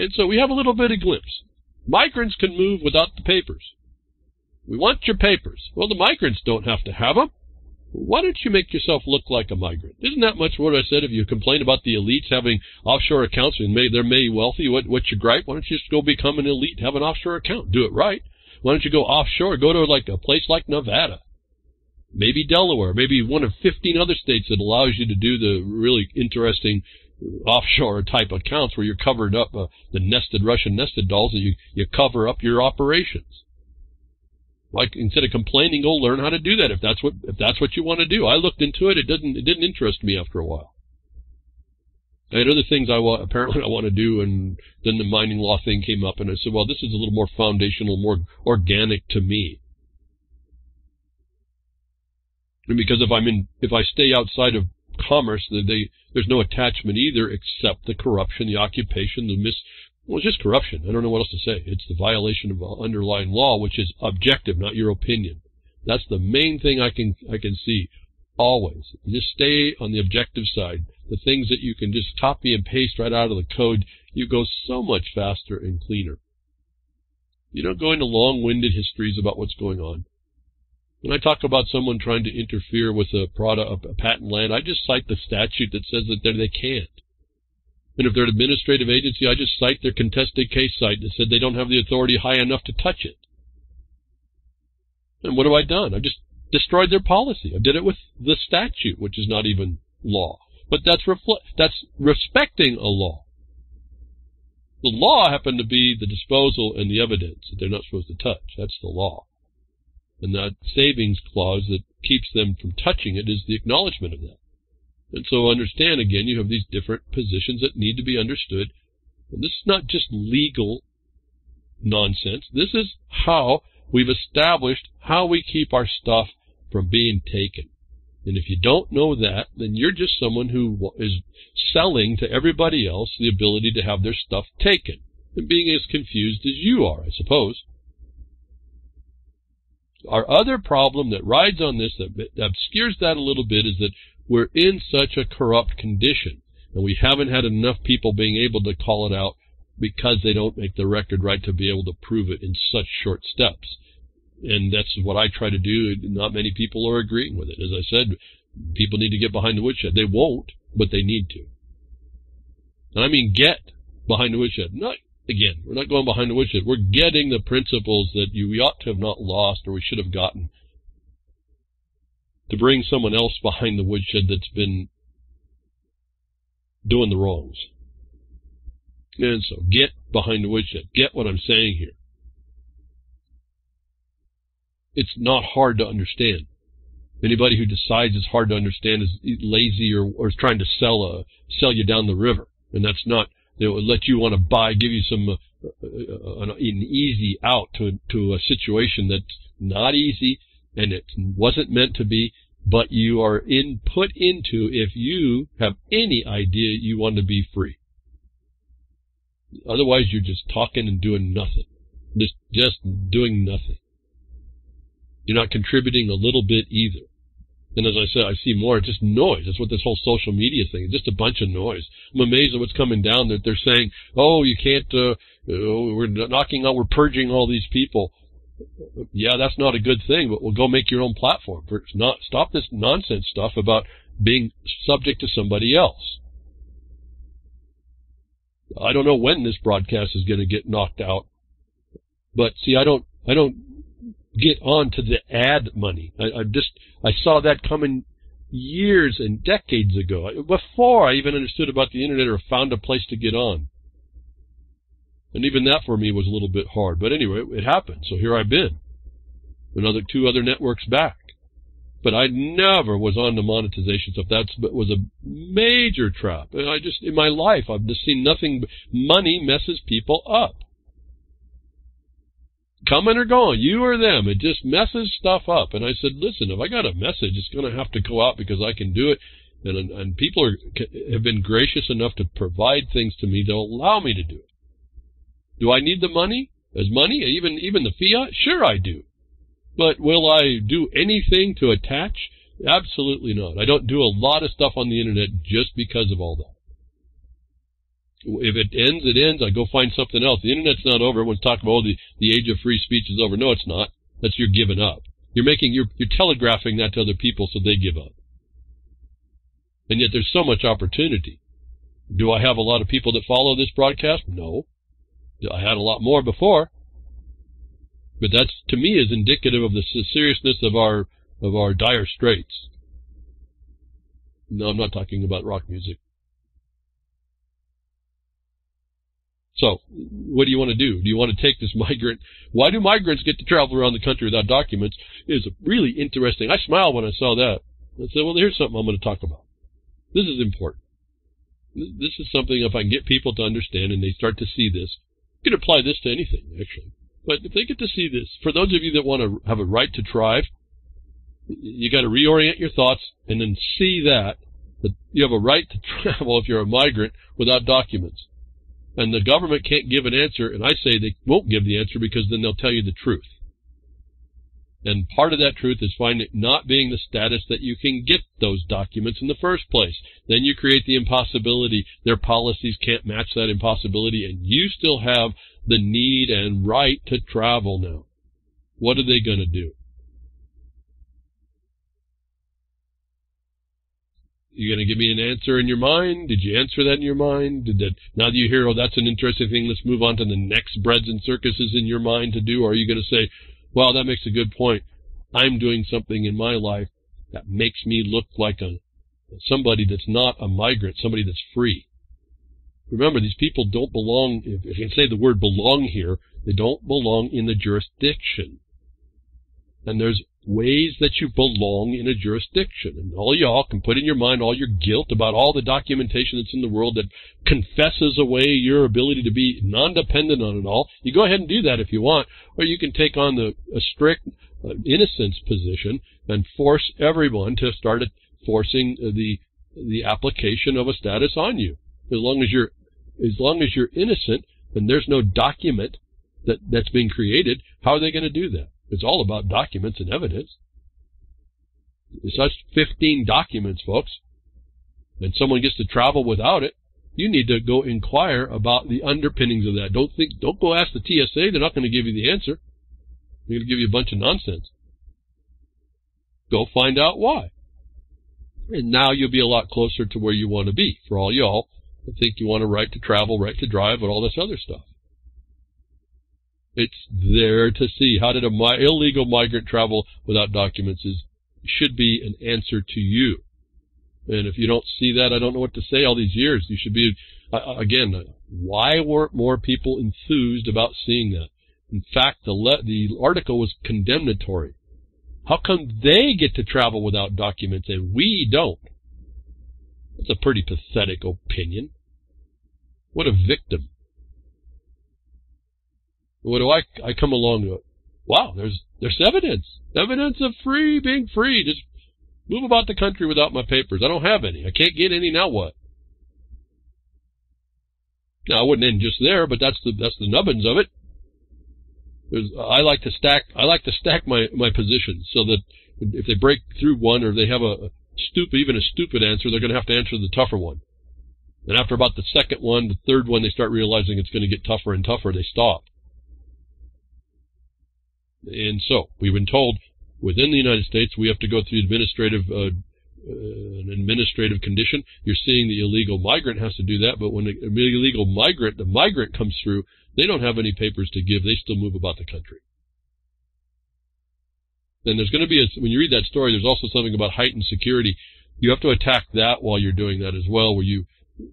And so we have a little bit of glimpse. Migrants can move without the papers. We want your papers. Well, the migrants don't have to have them. Why don't you make yourself look like a migrant? Isn't that much what I said? If you complain about the elites having offshore accounts and may, they're may wealthy, what, what's your gripe? Why don't you just go become an elite, have an offshore account, do it right? Why don't you go offshore, go to like a place like Nevada, maybe Delaware, maybe one of 15 other states that allows you to do the really interesting offshore type accounts where you're covered up uh, the nested Russian nested dolls and you, you cover up your operations. Like instead of complaining, go learn how to do that if that's what if that's what you want to do. I looked into it; it didn't it didn't interest me after a while. I had other things I want apparently I want to do, and then the mining law thing came up, and I said, well, this is a little more foundational, more organic to me. And because if I'm in, if I stay outside of commerce, they, there's no attachment either except the corruption, the occupation, the mis, well, it's just corruption. I don't know what else to say. It's the violation of underlying law, which is objective, not your opinion. That's the main thing I can I can see. Always, you just stay on the objective side. The things that you can just copy and paste right out of the code, you go so much faster and cleaner. You don't go into long-winded histories about what's going on. When I talk about someone trying to interfere with a product, a patent land, I just cite the statute that says that they can't. And if they're an administrative agency, I just cite their contested case site that said they don't have the authority high enough to touch it. And what have I done? I just destroyed their policy. I did it with the statute, which is not even law. But that's that's respecting a law. The law happened to be the disposal and the evidence that they're not supposed to touch. That's the law. And that savings clause that keeps them from touching it is the acknowledgement of that. And so understand again, you have these different positions that need to be understood. And this is not just legal nonsense. This is how we've established how we keep our stuff from being taken. And if you don't know that, then you're just someone who is selling to everybody else the ability to have their stuff taken and being as confused as you are, I suppose. Our other problem that rides on this, that obscures that a little bit, is that we're in such a corrupt condition and we haven't had enough people being able to call it out because they don't make the record right to be able to prove it in such short steps and that's what I try to do. Not many people are agreeing with it. As I said, people need to get behind the woodshed. They won't, but they need to. And I mean get behind the woodshed. Not again, we're not going behind the woodshed. We're getting the principles that you, we ought to have not lost or we should have gotten to bring someone else behind the woodshed that's been doing the wrongs. And so get behind the woodshed. Get what I'm saying here it's not hard to understand. Anybody who decides it's hard to understand is lazy or, or is trying to sell a sell you down the river, and that's not. They will let you want to buy, give you some uh, uh, an, an easy out to to a situation that's not easy and it wasn't meant to be, but you are in put into if you have any idea you want to be free. Otherwise, you're just talking and doing nothing, just just doing nothing. You're not contributing a little bit either. And as I said, I see more just noise. That's what this whole social media thing is, just a bunch of noise. I'm amazed at what's coming down that they're saying, oh, you can't, uh, we're knocking out, we're purging all these people. Yeah, that's not a good thing, but we'll go make your own platform. For not, stop this nonsense stuff about being subject to somebody else. I don't know when this broadcast is going to get knocked out, but see, I don't, I don't get on to the ad money. I, I just I saw that coming years and decades ago, before I even understood about the internet or found a place to get on. And even that for me was a little bit hard. But anyway, it happened. So here I've been. Another two other networks back. But I never was on the monetization stuff. That was a major trap. And I just, in my life, I've just seen nothing. Money messes people up coming or going, you or them. It just messes stuff up. And I said, listen, if I got a message, it's going to have to go out because I can do it. And, and people are, have been gracious enough to provide things to me that allow me to do it. Do I need the money? As money? Even, even the fiat? Sure I do. But will I do anything to attach? Absolutely not. I don't do a lot of stuff on the internet just because of all that. If it ends, it ends. I go find something else. The internet's not over. Everyone's talking about, oh, the, the age of free speech is over. No, it's not. That's you're giving up. You're making, you're, you're telegraphing that to other people so they give up. And yet there's so much opportunity. Do I have a lot of people that follow this broadcast? No. I had a lot more before. But that's, to me, is indicative of the seriousness of our, of our dire straits. No, I'm not talking about rock music. So, what do you want to do? Do you want to take this migrant? Why do migrants get to travel around the country without documents? Is really interesting. I smiled when I saw that. I said, well, here's something I'm going to talk about. This is important. This is something if I can get people to understand and they start to see this, you can apply this to anything, actually. But if they get to see this, for those of you that want to have a right to thrive, you got to reorient your thoughts and then see that, that you have a right to travel if you're a migrant without documents and the government can't give an answer, and I say they won't give the answer because then they'll tell you the truth. And part of that truth is finding not being the status that you can get those documents in the first place. Then you create the impossibility. Their policies can't match that impossibility, and you still have the need and right to travel now. What are they going to do? You going to give me an answer in your mind? Did you answer that in your mind? Did that now that you hear, oh, that's an interesting thing. Let's move on to the next breads and circuses in your mind to do. Or are you going to say, well, that makes a good point. I'm doing something in my life that makes me look like a somebody that's not a migrant, somebody that's free. Remember, these people don't belong, if you can say the word belong here, they don't belong in the jurisdiction. And there's ways that you belong in a jurisdiction. And all y'all can put in your mind all your guilt about all the documentation that's in the world that confesses away your ability to be non-dependent on it all. You go ahead and do that if you want, or you can take on the strict uh, innocence position and force everyone to start forcing the the application of a status on you. As long as you're as long as you're innocent and there's no document that that's being created, how are they going to do that? It's all about documents and evidence. Such 15 documents, folks, and someone gets to travel without it, you need to go inquire about the underpinnings of that. Don't think, don't go ask the TSA. They're not going to give you the answer. They're going to give you a bunch of nonsense. Go find out why. And now you'll be a lot closer to where you want to be. For all y'all that think you want a right to travel, right to drive, and all this other stuff. It's there to see. How did a mi illegal migrant travel without documents is should be an answer to you. And if you don't see that, I don't know what to say all these years. You should be, uh, again, why weren't more people enthused about seeing that? In fact, the, the article was condemnatory. How come they get to travel without documents and we don't? That's a pretty pathetic opinion. What a victim. What do I, I come along to? it. Wow, there's, there's evidence. Evidence of free, being free. Just move about the country without my papers. I don't have any. I can't get any. Now what? Now I wouldn't end just there, but that's the that's the nubbins of it. There's, I like to stack. I like to stack my my positions so that if they break through one or they have a, stupid, even a stupid answer, they're going to have to answer the tougher one. And after about the second one, the third one, they start realizing it's going to get tougher and tougher. They stop. And so we've been told within the United States we have to go through administrative uh, uh, an administrative condition. You're seeing the illegal migrant has to do that, but when the illegal migrant, the migrant comes through, they don't have any papers to give. They still move about the country. Then there's going to be, a, when you read that story, there's also something about heightened security. You have to attack that while you're doing that as well, where you,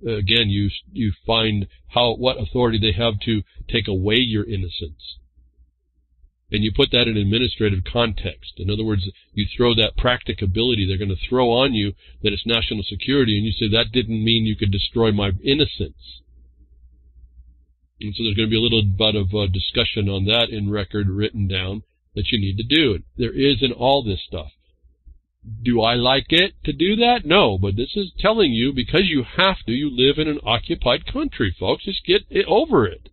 again, you you find how what authority they have to take away your innocence and you put that in administrative context. In other words, you throw that practicability they're going to throw on you that it's national security, and you say that didn't mean you could destroy my innocence. And so there's going to be a little bit of uh, discussion on that in record written down that you need to do. It. There is in all this stuff. Do I like it to do that? No, but this is telling you because you have to, you live in an occupied country, folks. Just get over it.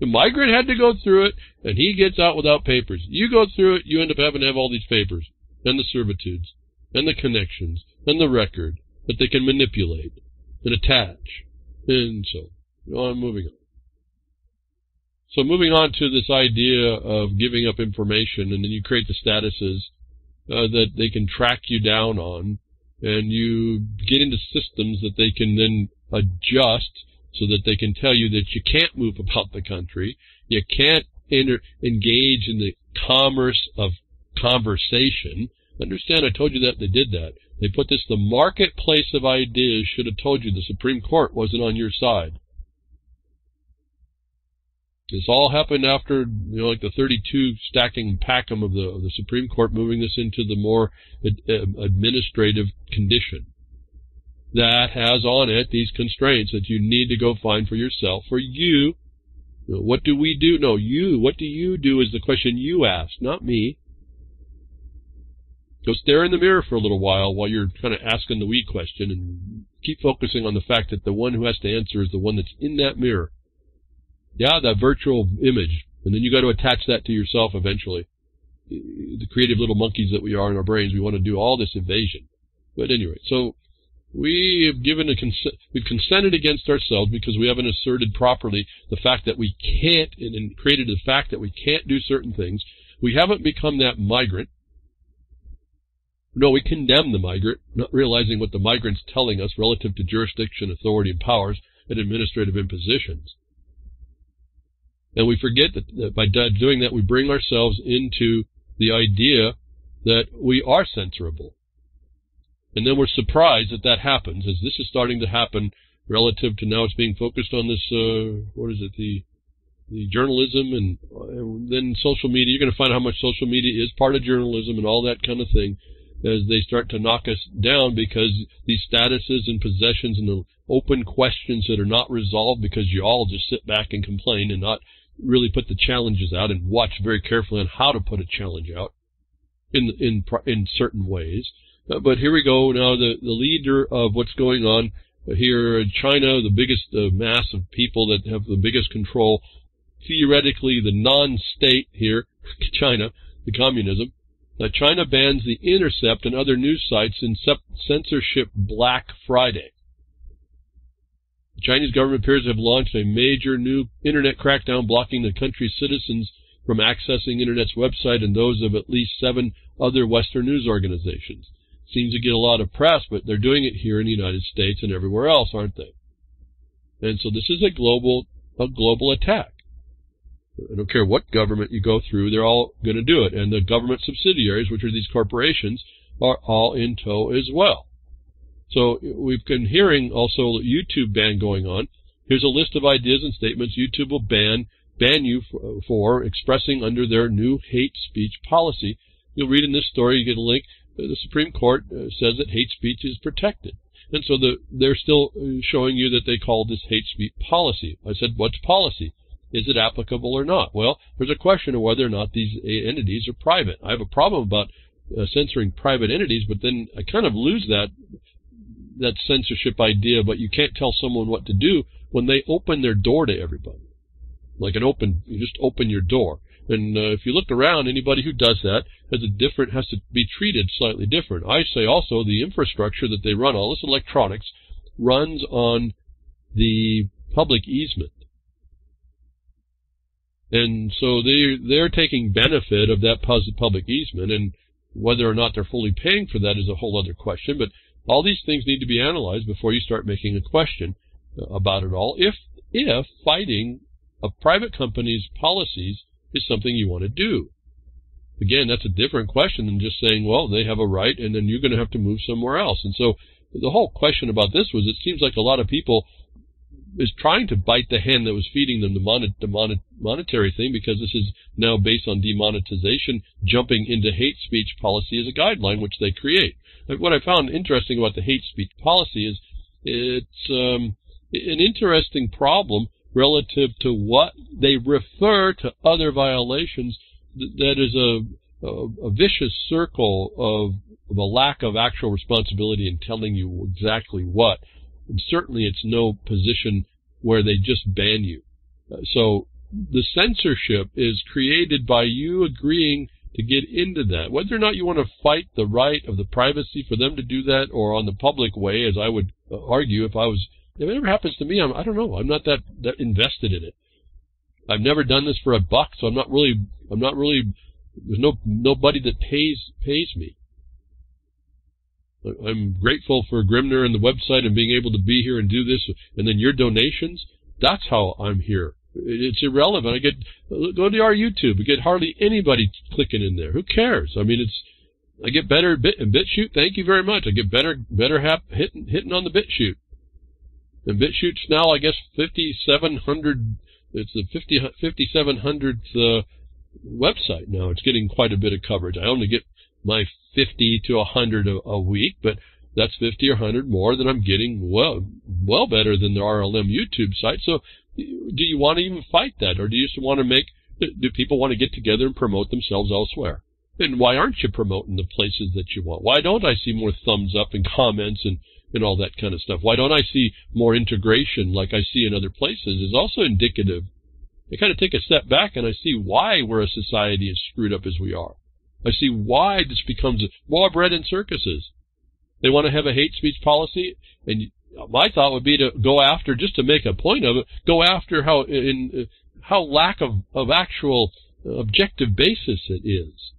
The migrant had to go through it, and he gets out without papers. You go through it, you end up having to have all these papers, and the servitudes, and the connections, and the record that they can manipulate and attach. And so, on moving on. So moving on to this idea of giving up information, and then you create the statuses uh, that they can track you down on, and you get into systems that they can then adjust so that they can tell you that you can't move about the country, you can't enter, engage in the commerce of conversation. Understand, I told you that they did that. They put this, the marketplace of ideas should have told you the Supreme Court wasn't on your side. This all happened after, you know, like the 32 stacking packum of the, of the Supreme Court moving this into the more ad, administrative condition that has on it these constraints that you need to go find for yourself. For you, what do we do? No, you. What do you do is the question you ask, not me. Go stare in the mirror for a little while while you're kind of asking the we question and keep focusing on the fact that the one who has to answer is the one that's in that mirror. Yeah, that virtual image. And then you got to attach that to yourself eventually. The creative little monkeys that we are in our brains, we want to do all this evasion. But anyway, so we have given a we've consented against ourselves because we haven't asserted properly the fact that we can't, and created the fact that we can't do certain things. We haven't become that migrant. No, we condemn the migrant, not realizing what the migrant's telling us relative to jurisdiction, authority, and powers and administrative impositions. And we forget that, that by doing that, we bring ourselves into the idea that we are censorable. And then we're surprised that that happens, as this is starting to happen relative to now it's being focused on this, uh, what is it, the the journalism and, and then social media. You're going to find out how much social media is part of journalism and all that kind of thing as they start to knock us down because these statuses and possessions and the open questions that are not resolved because you all just sit back and complain and not really put the challenges out and watch very carefully on how to put a challenge out in in in certain ways. Uh, but here we go now. The the leader of what's going on here in China, the biggest uh, mass of people that have the biggest control, theoretically the non-state here, China, the communism. Now China bans the Intercept and other news sites in censorship Black Friday. The Chinese government appears to have launched a major new internet crackdown blocking the country's citizens from accessing Intercept's website and those of at least seven other Western news organizations. Seems to get a lot of press, but they're doing it here in the United States and everywhere else, aren't they? And so this is a global a global attack. I don't care what government you go through, they're all going to do it. And the government subsidiaries, which are these corporations, are all in tow as well. So we've been hearing also YouTube ban going on. Here's a list of ideas and statements YouTube will ban ban you for, for expressing under their new hate speech policy. You'll read in this story, you get a link. The Supreme Court uh, says that hate speech is protected. And so the, they're still uh, showing you that they call this hate speech policy. I said, what's policy? Is it applicable or not? Well, there's a question of whether or not these entities are private. I have a problem about uh, censoring private entities, but then I kind of lose that that censorship idea, but you can't tell someone what to do when they open their door to everybody. Like an open, you just open your door. And uh, if you look around, anybody who does that has a different, has to be treated slightly different. I say also the infrastructure that they run, all this electronics, runs on the public easement. And so they they're taking benefit of that public easement, and whether or not they're fully paying for that is a whole other question. But all these things need to be analyzed before you start making a question uh, about it all. If if fighting a private company's policies is something you want to do. Again, that's a different question than just saying, well, they have a right and then you're going to have to move somewhere else. And so the whole question about this was it seems like a lot of people is trying to bite the hand that was feeding them the, mon- the mon- monetary thing because this is now based on demonetization, jumping into hate speech policy as a guideline, which they create. What I found interesting about the hate speech policy is it's um, an interesting problem relative to what they refer to other violations. That is a, a, a vicious circle of, a lack of actual responsibility in telling you exactly what. And certainly it's no position where they just ban you. Uh, so the censorship is created by you agreeing to get into that. Whether or not you want to fight the right of the privacy for them to do that or on the public way, as I would uh, argue if I was, if it ever happens to me, I'm, I don't know, I'm not that, that invested in it. I've never done this for a buck, so I'm not really, I'm not really, there's no, nobody that pays, pays me. I'm grateful for Grimner and the website and being able to be here and do this. And then your donations, that's how I'm here. It's irrelevant. I get, go to our YouTube. I get hardly anybody clicking in there. Who cares? I mean, it's, I get better bit and BitChute. Thank you very much. I get better, better hap, hitting, hitting on the BitChute. And BitChute's now, I guess, 5,700, it's the 50, 5,700th, uh, website now. It's getting quite a bit of coverage. I only get my 50 to 100 a, a week, but that's 50 or 100 more than I'm getting well, well better than the RLM YouTube site. So do you want to even fight that? Or do you just want to make, do people want to get together and promote themselves elsewhere? And why aren't you promoting the places that you want? Why don't I see more thumbs up and comments and, and all that kind of stuff? Why don't I see more integration like I see in other places is also indicative. I kind of take a step back and I see why we're a society as screwed up as we are. I see why this becomes more bread and circuses. They want to have a hate speech policy, and my thought would be to go after, just to make a point of it, go after how in how lack of, of actual objective basis it is.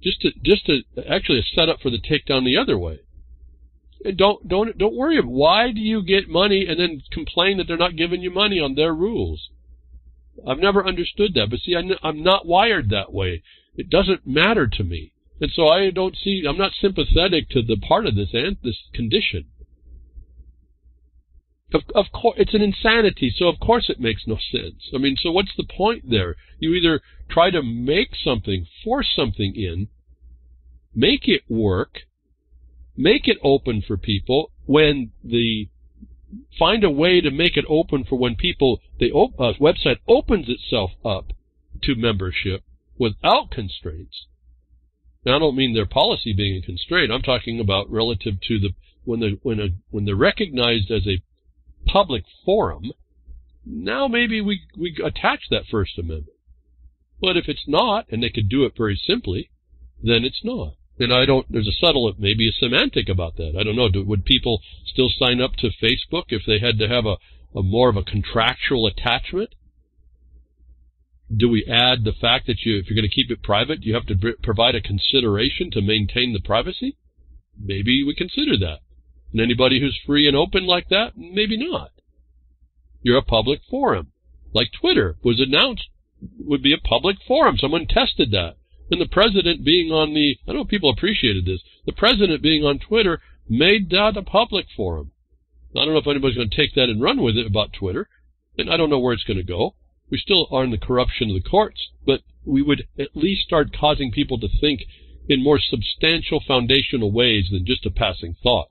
Just to just to actually set up for the takedown the other way. Don't don't don't worry. Why do you get money and then complain that they're not giving you money on their rules? I've never understood that. But see, I'm not wired that way. It doesn't matter to me. And so I don't see, I'm not sympathetic to the part of this and this condition. Of, of course, it's an insanity, so of course it makes no sense. I mean, so what's the point there? You either try to make something, force something in, make it work, make it open for people when the find a way to make it open for when people the uh, website opens itself up to membership without constraints. Now, I don't mean their policy being a constraint. I'm talking about relative to the when the when a when they're recognized as a public forum. Now maybe we we attach that First Amendment. But if it's not, and they could do it very simply, then it's not. And I don't. There's a subtle, maybe a semantic about that. I don't know. Do, would people still sign up to Facebook if they had to have a, a more of a contractual attachment? Do we add the fact that you, if you're going to keep it private, you have to provide a consideration to maintain the privacy? Maybe we consider that. And anybody who's free and open like that, maybe not. You're a public forum. Like Twitter was announced would be a public forum. Someone tested that. And the president being on the, I don't know if people appreciated this, the president being on Twitter made that a public forum. I don't know if anybody's going to take that and run with it about Twitter, and I don't know where it's going to go. We still are in the corruption of the courts, but we would at least start causing people to think in more substantial foundational ways than just a passing thought.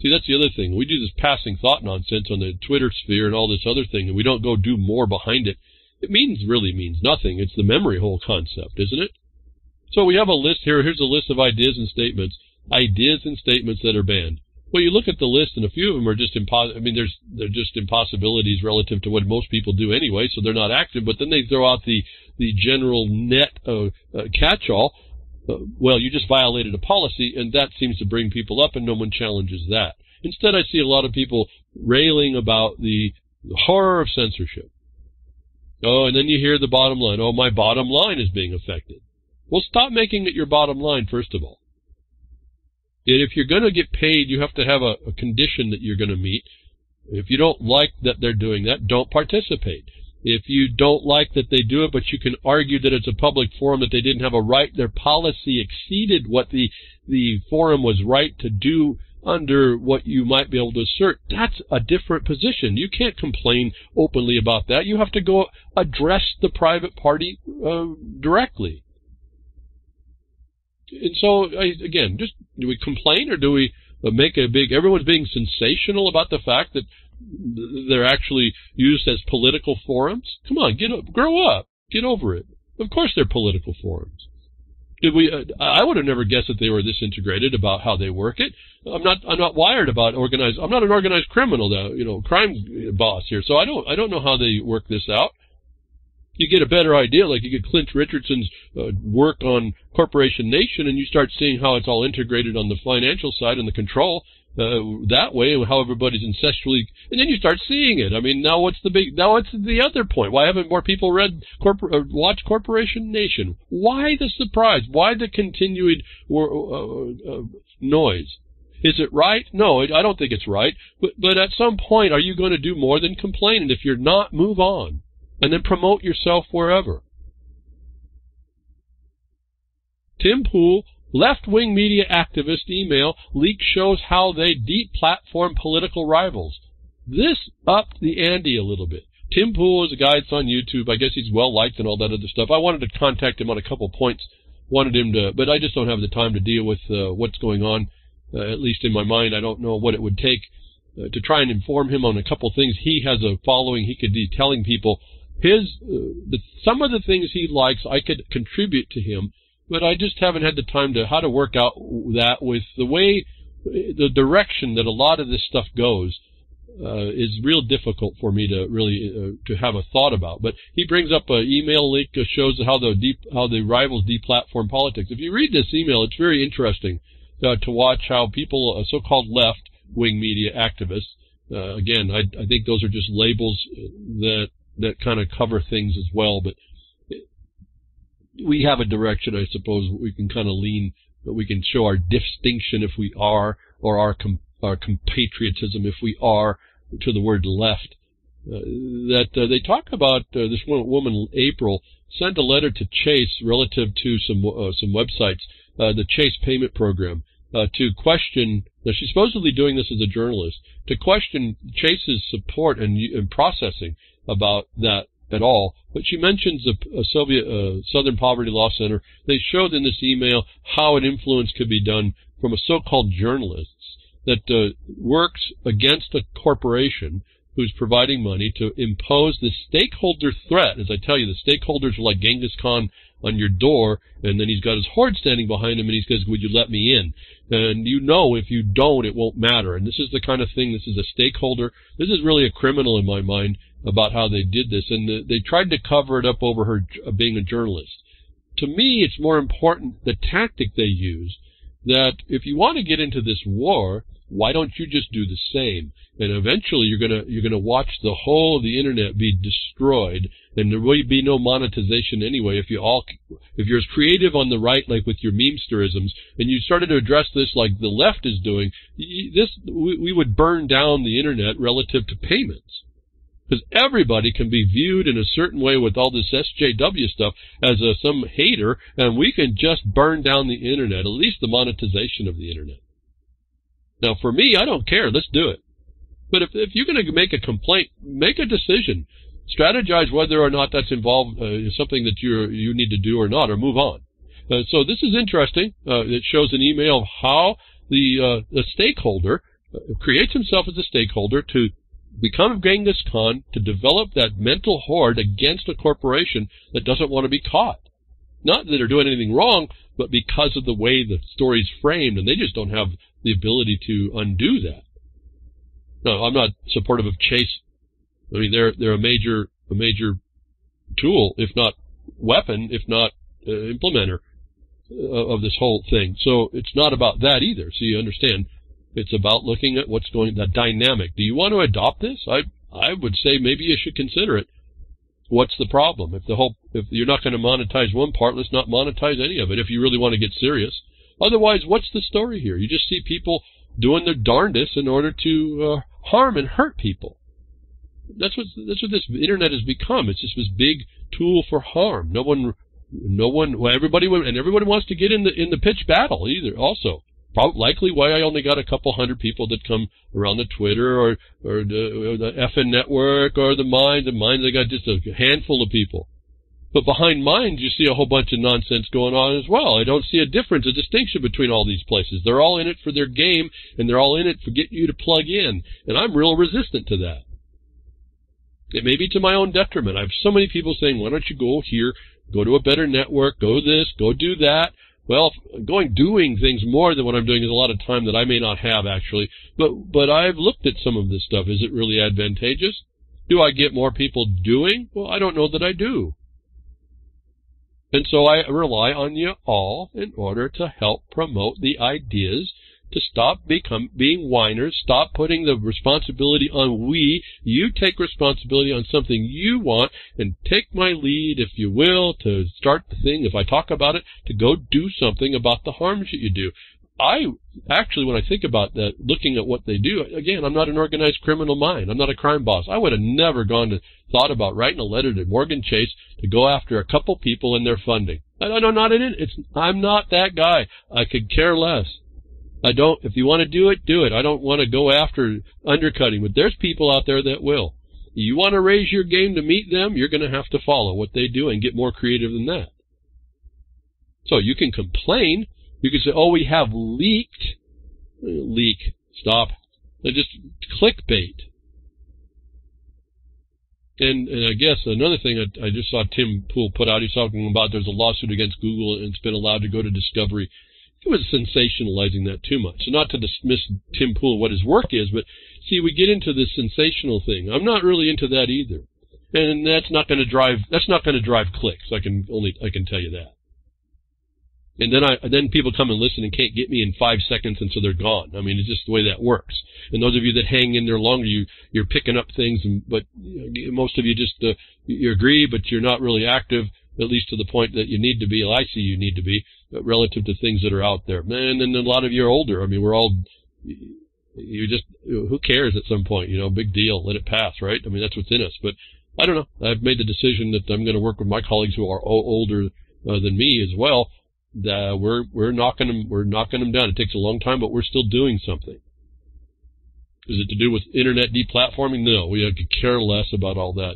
See, that's the other thing. We do this passing thought nonsense on the Twitter sphere and all this other thing, and we don't go do more behind it. It means really means nothing. It's the memory hole concept, isn't it? So we have a list here. Here's a list of ideas and statements. Ideas and statements that are banned. Well, you look at the list, and a few of them are just impossible. I mean, there's they're just impossibilities relative to what most people do anyway, so they're not active. But then they throw out the the general net uh, uh, catch-all. Uh, well, you just violated a policy, and that seems to bring people up, and no one challenges that. Instead, I see a lot of people railing about the horror of censorship. Oh, and then you hear the bottom line. Oh, my bottom line is being affected. Well, stop making it your bottom line, first of all. And if you're going to get paid, you have to have a, a condition that you're going to meet. If you don't like that they're doing that, don't participate. If you don't like that they do it, but you can argue that it's a public forum, that they didn't have a right, their policy exceeded what the, the forum was right to do under what you might be able to assert, that's a different position. You can't complain openly about that. You have to go address the private party uh, directly and so again, just do we complain or do we make a big? Everyone's being sensational about the fact that they're actually used as political forums. Come on, get up, grow up, get over it. Of course, they're political forums. Did we? Uh, I would have never guessed that they were this integrated about how they work it. I'm not. I'm not wired about organized. I'm not an organized criminal, though. You know, crime boss here. So I don't. I don't know how they work this out you get a better idea, like you get Clint Richardson's uh, work on Corporation Nation, and you start seeing how it's all integrated on the financial side and the control uh, that way, and how everybody's ancestrally, and then you start seeing it. I mean, now what's the big? Now what's the other point? Why haven't more people read corpor- uh, watch Corporation Nation? Why the surprise? Why the continued uh, uh, noise? Is it right? No, I don't think it's right. But, but at some point, are you going to do more than complain? And if you're not, move on and then promote yourself wherever. Tim Pool, left-wing media activist email leak shows how they deplatform political rivals. This upped the ante a little bit. Tim Pool is a guy that's on YouTube. I guess he's well liked and all that other stuff. I wanted to contact him on a couple points. Wanted him to, but I just don't have the time to deal with uh, what's going on. Uh, at least in my mind, I don't know what it would take uh, to try and inform him on a couple things. He has a following. He could be telling people his uh, the, some of the things he likes I could contribute to him, but I just haven't had the time to how to work out that with the way the direction that a lot of this stuff goes. Uh, is real difficult for me to really uh, to have a thought about. But he brings up an email link that shows how the deep how the rivals deplatform politics. If you read this email, it's very interesting uh, to watch how people, uh, so-called left wing media activists, uh, again, I, I think those are just labels that that kind of cover things as well. But we have a direction, I suppose, we can kind of lean, but we can show our distinction if we are, or our com- our compatriotism if we are, to the word left. Uh, that uh, they talk about uh, this woman, April, sent a letter to Chase relative to some uh, some websites, uh, the Chase payment program. uh, to question. Now she's supposedly doing this as a journalist to question Chase's support and, and processing about that at all. But she mentions a, a Soviet uh, Southern Poverty Law Center. They showed in this email how an influence could be done from a so-called journalist that uh, works against a corporation who's providing money to impose the stakeholder threat. As I tell you, the stakeholders are like Genghis Khan on your door, and then he's got his horde standing behind him, and he says, "Would you let me in?" And you know, if you don't, it won't matter. And this is the kind of thing. This is a stakeholder. This is really a criminal in my mind about how they did this, and the, they tried to cover it up over her uh, being a journalist. To me, it's more important the tactic they use. That if you want to get into this war, why don't you just do the same? And eventually you're gonna you're gonna watch the whole of the internet be destroyed, and there will be no monetization anyway. If you all if you're as creative on the right, like with your memesterisms, and you started to address this like the left is doing, this we, we would burn down the internet relative to payments because everybody can be viewed in a certain way with all this SJW stuff as a, some hater, and we can just burn down the internet, at least the monetization of the internet. Now, for me, I don't care. Let's do it. But if, if you're going to make a complaint, make a decision. Strategize whether or not that's involved uh, something that you you need to do or not, or move on. Uh, so this is interesting. Uh, it shows an email of how the uh, the stakeholder uh, creates himself as a stakeholder to become Genghis Khan to develop that mental horde against a corporation that doesn't want to be caught. Not that they're doing anything wrong, but because of the way the story's framed, and they just don't have the ability to undo that. No, I'm not supportive of Chase. I mean, they're they're a major a major tool, if not weapon, if not uh, implementer uh, of this whole thing. So it's not about that either. So you understand, it's about looking at what's going the dynamic. Do you want to adopt this? I I would say maybe you should consider it. What's the problem? If the whole if you're not going to monetize one part, let's not monetize any of it. If you really want to get serious. Otherwise, what's the story here? You just see people doing their darndest in order to uh, harm and hurt people. That's what that's what this internet has become. It's just this big tool for harm. No one, no one, well, everybody, and everybody wants to get in the in the pitch battle either. Also, Probably, likely why I only got a couple hundred people that come around the Twitter or or the, or the FN network or the Minds. The Minds, I got just a handful of people. But behind Minds, you see a whole bunch of nonsense going on as well. I don't see a difference, a distinction between all these places. They're all in it for their game, and they're all in it for getting you to plug in. And I'm real resistant to that. It may be to my own detriment. I have so many people saying, why don't you go here, go to a better network, go this, go do that. Well, going doing things more than what I'm doing is a lot of time that I may not have actually. But but I've looked at some of this stuff. Is it really advantageous? Do I get more people doing? Well, I don't know that I do. And so I rely on you all in order to help promote the ideas to stop become being whiners, stop putting the responsibility on we. You take responsibility on something you want and take my lead, if you will, to start the thing, if I talk about it, to go do something about the harms that you do. I actually, when I think about that, looking at what they do, again, I'm not an organized criminal mind. I'm not a crime boss. I would have never gone to thought about writing a letter to Morgan Chase to go after a couple people and their funding. I, I'm not in it. It's I'm not that guy. I could care less. I don't. If you want to do it, do it. I don't want to go after undercutting, but there's people out there that will. You want to raise your game to meet them, you're going to have to follow what they do and get more creative than that. So you can complain, you can say, oh, we have leaked. Leak. Stop. They're just clickbait. And, and I guess another thing I, I just saw Tim Pool put out, he's talking about there's a lawsuit against Google and it's been allowed to go to discovery. It was sensationalizing that too much. Not to dismiss Tim Pool and what his work is, but see, we get into this sensational thing. I'm not really into that either. And that's not going to drive, that's not going to drive clicks. I can only, I can tell you that. And then I then people come and listen and can't get me in five seconds, and so they're gone. I mean, it's just the way that works. And those of you that hang in there longer, you you're picking up things, and, but most of you just uh, you agree, but you're not really active, at least to the point that you need to be. I see you need to be relative to things that are out there. And then a lot of you are older. I mean, we're all you just who cares at some point, you know, big deal, let it pass, right? I mean, that's what's in us. But I don't know. I've made the decision that I'm going to work with my colleagues who are older uh, than me as well uh, we're we're knocking them we're knocking them down. It takes a long time, but we're still doing something. Is it to do with internet deplatforming? No, we could care less about all that.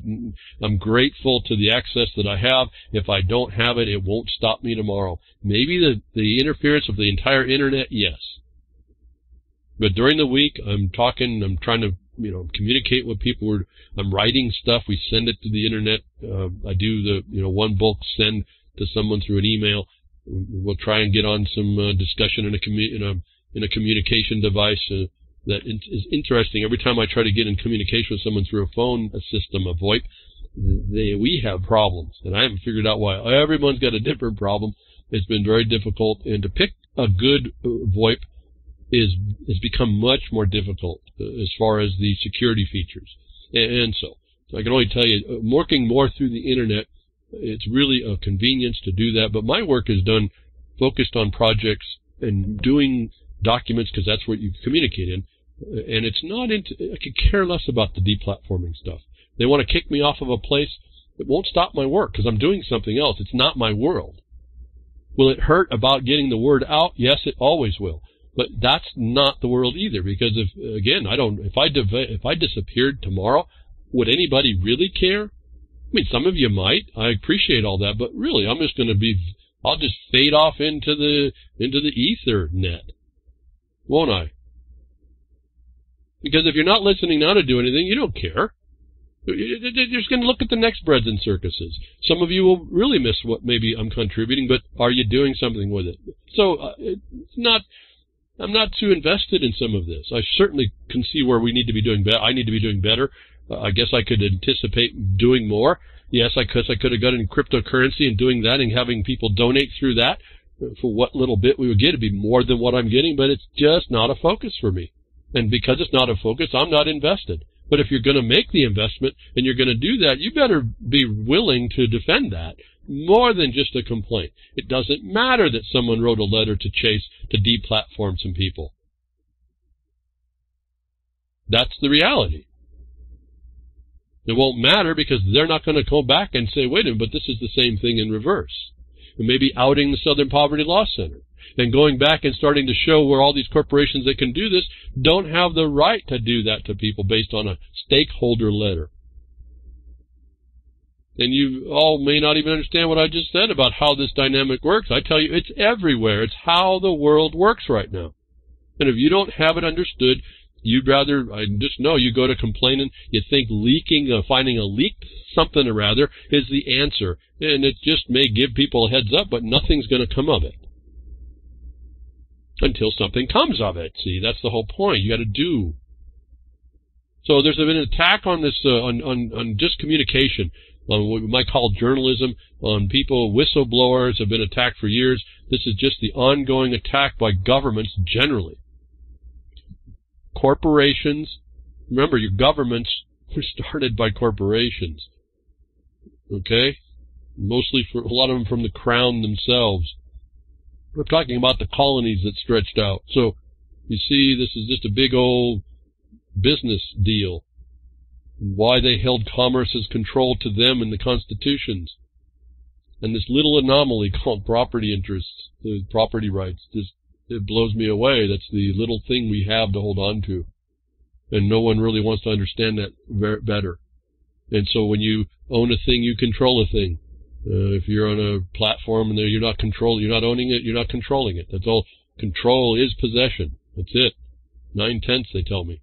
I'm grateful to the access that I have. If I don't have it, it won't stop me tomorrow. Maybe the, the interference of the entire internet, yes. But during the week, I'm talking, I'm trying to, you know, communicate with people. Are, I'm writing stuff. We send it to the internet. Uh, I do the, you know, one bulk send to someone through an email. We'll try and get on some uh, discussion in a, commu- in a in a communication device. Uh, that is interesting. Every time I try to get in communication with someone through a phone a system, a VoIP, they, we have problems, and I haven't figured out why. Everyone's got a different problem. It's been very difficult, and to pick a good uh, VoIP is has become much more difficult uh, as far as the security features. And, and so, so, I can only tell you, uh, working more through the internet, it's really a convenience to do that. But my work is done focused on projects and doing documents because that's what you communicate in. And it's not into, I could care less about the deplatforming stuff. They want to kick me off of a place. It won't stop my work because I'm doing something else. It's not my world. Will it hurt about getting the word out? Yes, it always will. But that's not the world either because if, again, I don't, if I, if I disappeared tomorrow, would anybody really care? I mean, some of you might. I appreciate all that, but really, I'm just going to be, I'll just fade off into the, into the ether net won't I? Because if you're not listening now to do anything, you don't care. You're just going to look at the next breads and circuses. Some of you will really miss what maybe I'm contributing, but are you doing something with it? So uh, it's not. I'm not too invested in some of this. I certainly can see where we need to be doing better. I need to be doing better. Uh, I guess I could anticipate doing more. Yes, I could. I could have got in cryptocurrency and doing that and having people donate through that for what little bit we would get. It'd be more than what I'm getting, but it's just not a focus for me. And because it's not a focus, I'm not invested. But if you're going to make the investment and you're going to do that, you better be willing to defend that more than just a complaint. It doesn't matter that someone wrote a letter to Chase to deplatform some people. That's the reality. It won't matter because they're not going to come back and say, wait a minute, but this is the same thing in reverse and maybe outing the Southern Poverty Law Center and going back and starting to show where all these corporations that can do this don't have the right to do that to people based on a stakeholder letter. And you all may not even understand what I just said about how this dynamic works. I tell you, it's everywhere. It's how the world works right now. And if you don't have it understood, You'd rather, I just know you go to complaining, you think leaking, uh, finding a leak something or rather is the answer. And it just may give people a heads up, but nothing's going to come of it. Until something comes of it. See, that's the whole point. You got to do. So there's been an attack on this, uh, on, on, on just communication, on what we might call journalism, on people, whistleblowers have been attacked for years. This is just the ongoing attack by governments generally corporations. Remember, your governments were started by corporations. Okay? Mostly for a lot of them from the crown themselves. We're talking about the colonies that stretched out. So, you see, this is just a big old business deal. Why they held commerce as controlled to them in the constitutions. And this little anomaly called property interests, the property rights, just it blows me away. That's the little thing we have to hold on to. And no one really wants to understand that better. And so when you own a thing, you control a thing. Uh, if you're on a platform and you're not controlling, you're not owning it, you're not controlling it. That's all. Control is possession. That's it. Nine tenths, they tell me.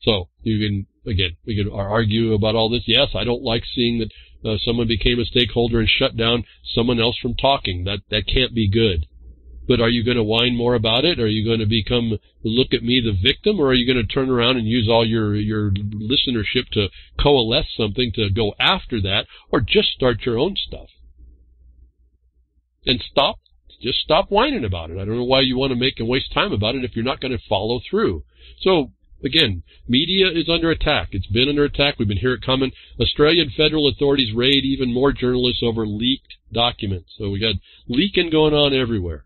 So you can again, we can argue about all this. Yes, I don't like seeing that uh, someone became a stakeholder and shut down someone else from talking. That that can't be good. But are you going to whine more about it? Are you going to become look at me the victim, or are you going to turn around and use all your your listenership to coalesce something to go after that, or just start your own stuff and stop? Just stop whining about it. I don't know why you want to make and waste time about it if you're not going to follow through. So Again, media is under attack. It's been under attack. We've been hearing it coming. Australian federal authorities raid even more journalists over leaked documents. So we got leaking going on everywhere.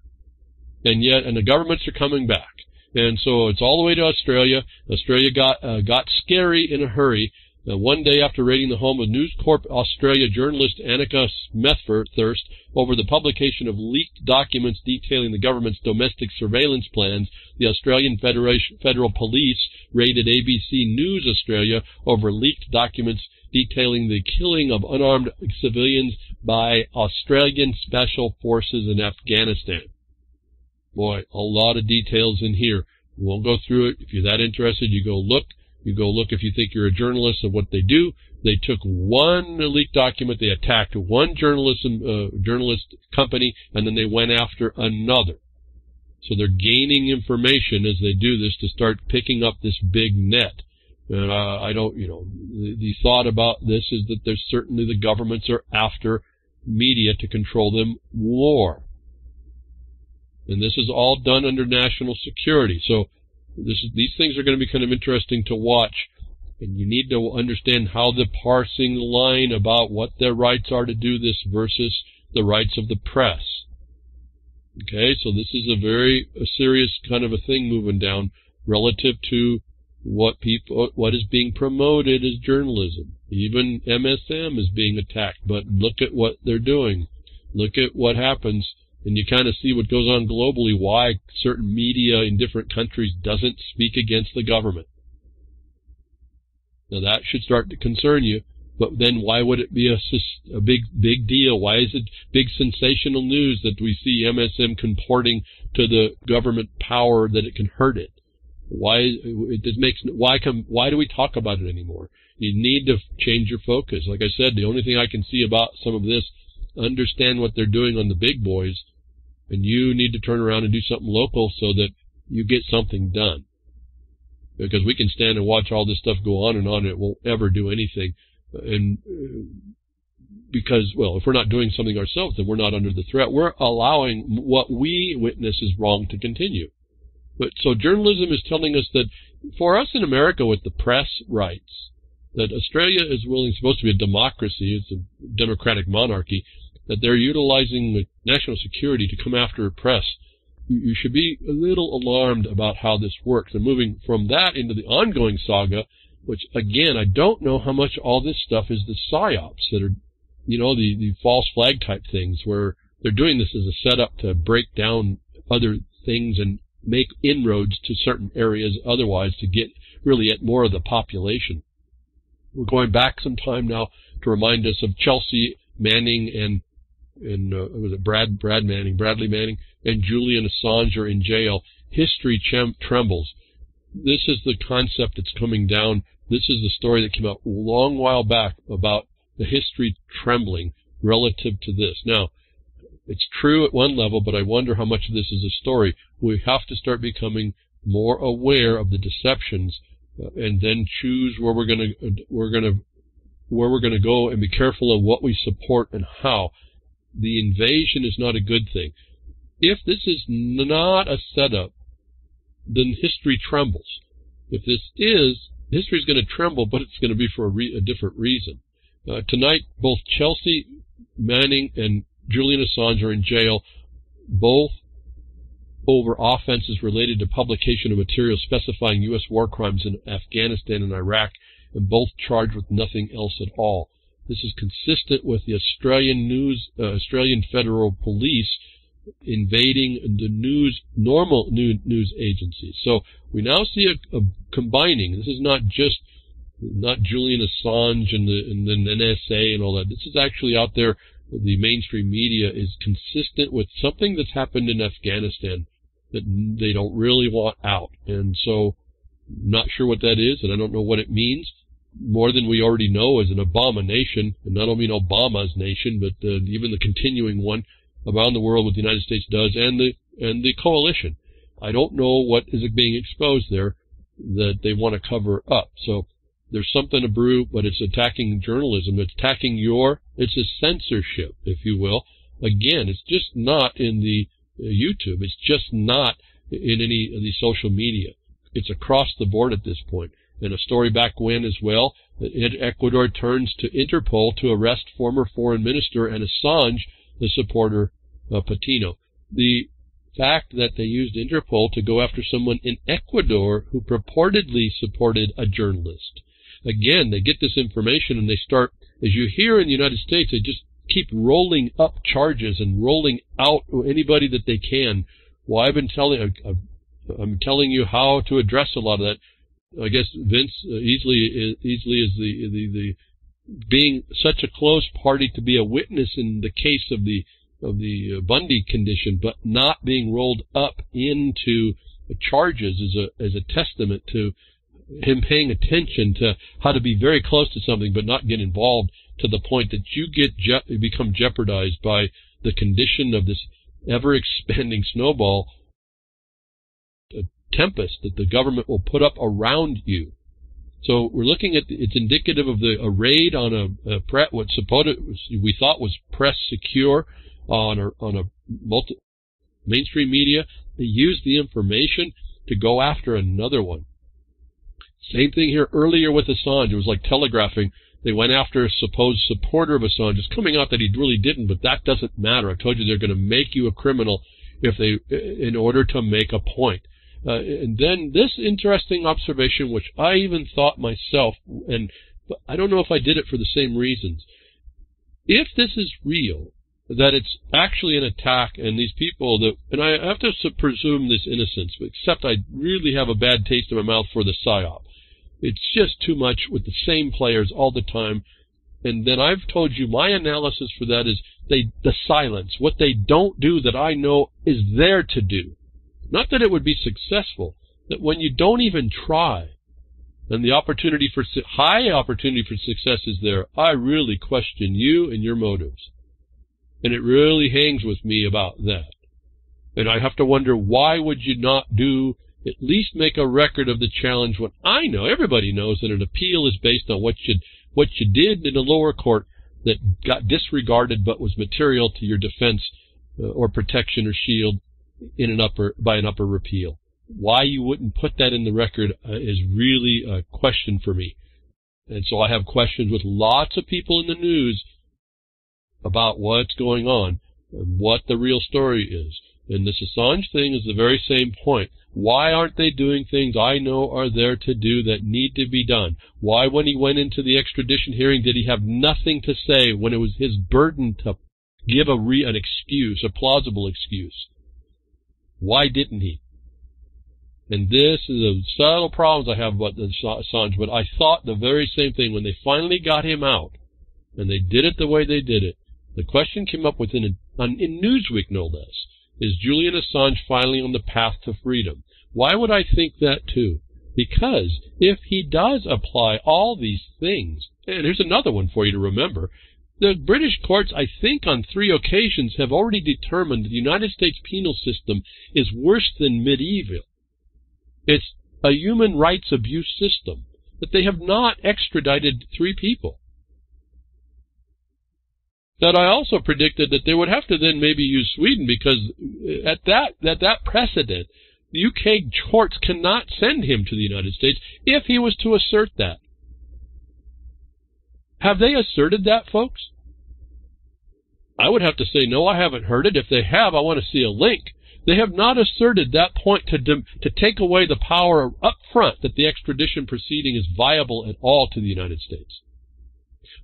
And yet, and the governments are coming back. And so it's all the way to Australia. Australia got uh, got scary in a hurry uh, one day after raiding the home of News Corp Australia journalist Annika Smethurst over the publication of leaked documents detailing the government's domestic surveillance plans, the Australian Federation, Federal Police raided ABC News Australia over leaked documents detailing the killing of unarmed civilians by Australian Special Forces in Afghanistan. Boy, a lot of details in here. We won't go through it. If you're that interested, you go look. You go look if you think you're a journalist of what they do. They took one leaked document, they attacked one journalism uh, journalist company, and then they went after another. So they're gaining information as they do this to start picking up this big net. And uh, I don't, you know, the, the thought about this is that there's certainly the governments are after media to control them more. And this is all done under national security. So this is, these things are going to be kind of interesting to watch. And you need to understand how the parsing line about what their rights are to do this versus the rights of the press. Okay, so this is a very a serious kind of a thing moving down relative to what people what is being promoted as journalism. Even MSM is being attacked, but look at what they're doing. Look at what happens and you kind of see what goes on globally, why certain media in different countries doesn't speak against the government. Now that should start to concern you, but then why would it be a, a big, big deal? Why is it big sensational news that we see MSM comporting to the government power that it can hurt it? Why it makes why come why do we talk about it anymore? You need to change your focus. Like I said, the only thing I can see about some of this, understand what they're doing on the big boys and you need to turn around and do something local so that you get something done. Because we can stand and watch all this stuff go on and on, and it won't ever do anything. And uh, because, well, if we're not doing something ourselves, then we're not under the threat. We're allowing what we witness is wrong to continue. But so journalism is telling us that for us in America with the press rights, that Australia is willing, supposed to be a democracy, it's a democratic monarchy, that they're utilizing the national security to come after a press, you, should be a little alarmed about how this works. And moving from that into the ongoing saga, which again, I don't know how much all this stuff is the psyops that are, you know, the, the false flag type things where they're doing this as a setup to break down other things and make inroads to certain areas otherwise to get really at more of the population. We're going back some time now to remind us of Chelsea Manning and and uh, was it Brad Brad Manning, Bradley Manning, and Julian Assange are in jail. History trembles. This is the concept that's coming down. This is the story that came out a long while back about the history trembling relative to this. Now, it's true at one level, but I wonder how much of this is a story. We have to start becoming more aware of the deceptions, and then choose where we're going to we're going to where we're going to go, and be careful of what we support and how the invasion is not a good thing. If this is not a setup, then history trembles. If this is, history is going to tremble, but it's going to be for a, a different reason. Uh, tonight, both Chelsea Manning and Julian Assange are in jail, both over offenses related to publication of material specifying U.S. war crimes in Afghanistan and Iraq, and both charged with nothing else at all. This is consistent with the Australian news, uh, Australian Federal Police invading the news, normal news agencies. So we now see a, a combining. This is not just not Julian Assange and the, and the NSA and all that. This is actually out there. The mainstream media is consistent with something that's happened in Afghanistan that they don't really want out. And so, not sure what that is, and I don't know what it means more than we already know is an abomination, and not only Obama's nation, but uh, even the continuing one around the world what the United States does and the and the coalition. I don't know what is being exposed there that they want to cover up. So there's something to brew, but it's attacking journalism. It's attacking your, it's a censorship, if you will. Again, it's just not in the uh, YouTube. It's just not in any of the social media. It's across the board at this point. and a story back when as well, that Ecuador turns to Interpol to arrest former foreign minister and Assange, the supporter of Patino. The fact that they used Interpol to go after someone in Ecuador who purportedly supported a journalist. Again, they get this information and they start, as you hear in the United States, they just keep rolling up charges and rolling out anybody that they can. Well, I've been telling, I'm telling you how to address a lot of that. I guess Vince uh, easily easily is the, the the being such a close party to be a witness in the case of the of the uh, Bundy condition, but not being rolled up into charges is a is a testament to him paying attention to how to be very close to something but not get involved to the point that you get je- become jeopardized by the condition of this ever expanding snowball tempest that the government will put up around you. So we're looking at it's indicative of the a raid on a, a pre, what supposed we thought was press secure on a on a multi, mainstream media. They used the information to go after another one. Same thing here earlier with Assange. It was like telegraphing. They went after a supposed supporter of Assange. It's coming out that he really didn't, but that doesn't matter. I told you they're going to make you a criminal if they, in order to make a point. Uh, and then this interesting observation, which I even thought myself, and I don't know if I did it for the same reasons. If this is real, that it's actually an attack, and these people that, and I have to presume this innocence, except I really have a bad taste in my mouth for the psyop. It's just too much with the same players all the time. And then I've told you my analysis for that is they the silence, what they don't do that I know is there to do. Not that it would be successful, that when you don't even try, and the opportunity for high opportunity for success is there, I really question you and your motives. And it really hangs with me about that. And I have to wonder why would you not do at least make a record of the challenge when I know everybody knows that an appeal is based on what you what you did in a lower court that got disregarded but was material to your defense uh, or protection or shield in an upper by an upper repeal. Why you wouldn't put that in the record uh, is really a question for me. And so I have questions with lots of people in the news about what's going on and what the real story is. And this Assange thing is the very same point. Why aren't they doing things I know are there to do that need to be done? Why, when he went into the extradition hearing, did he have nothing to say when it was his burden to give a re- an excuse, a plausible excuse? Why didn't he? And this is the subtle problems I have about Assange, but I thought the very same thing when they finally got him out, and they did it the way they did it. The question came up within a, in Newsweek, no less. Is Julian Assange finally on the path to freedom? Why would I think that too? Because if he does apply all these things, and here's another one for you to remember, the British courts, I think on three occasions, have already determined the United States penal system is worse than medieval. It's a human rights abuse system, that they have not extradited three people. That I also predicted that they would have to then maybe use Sweden because at that, at that precedent, the UK courts cannot send him to the United States if he was to assert that. Have they asserted that, folks? I would have to say, no, I haven't heard it. If they have, I want to see a link. They have not asserted that point to, to take away the power up front that the extradition proceeding is viable at all to the United States.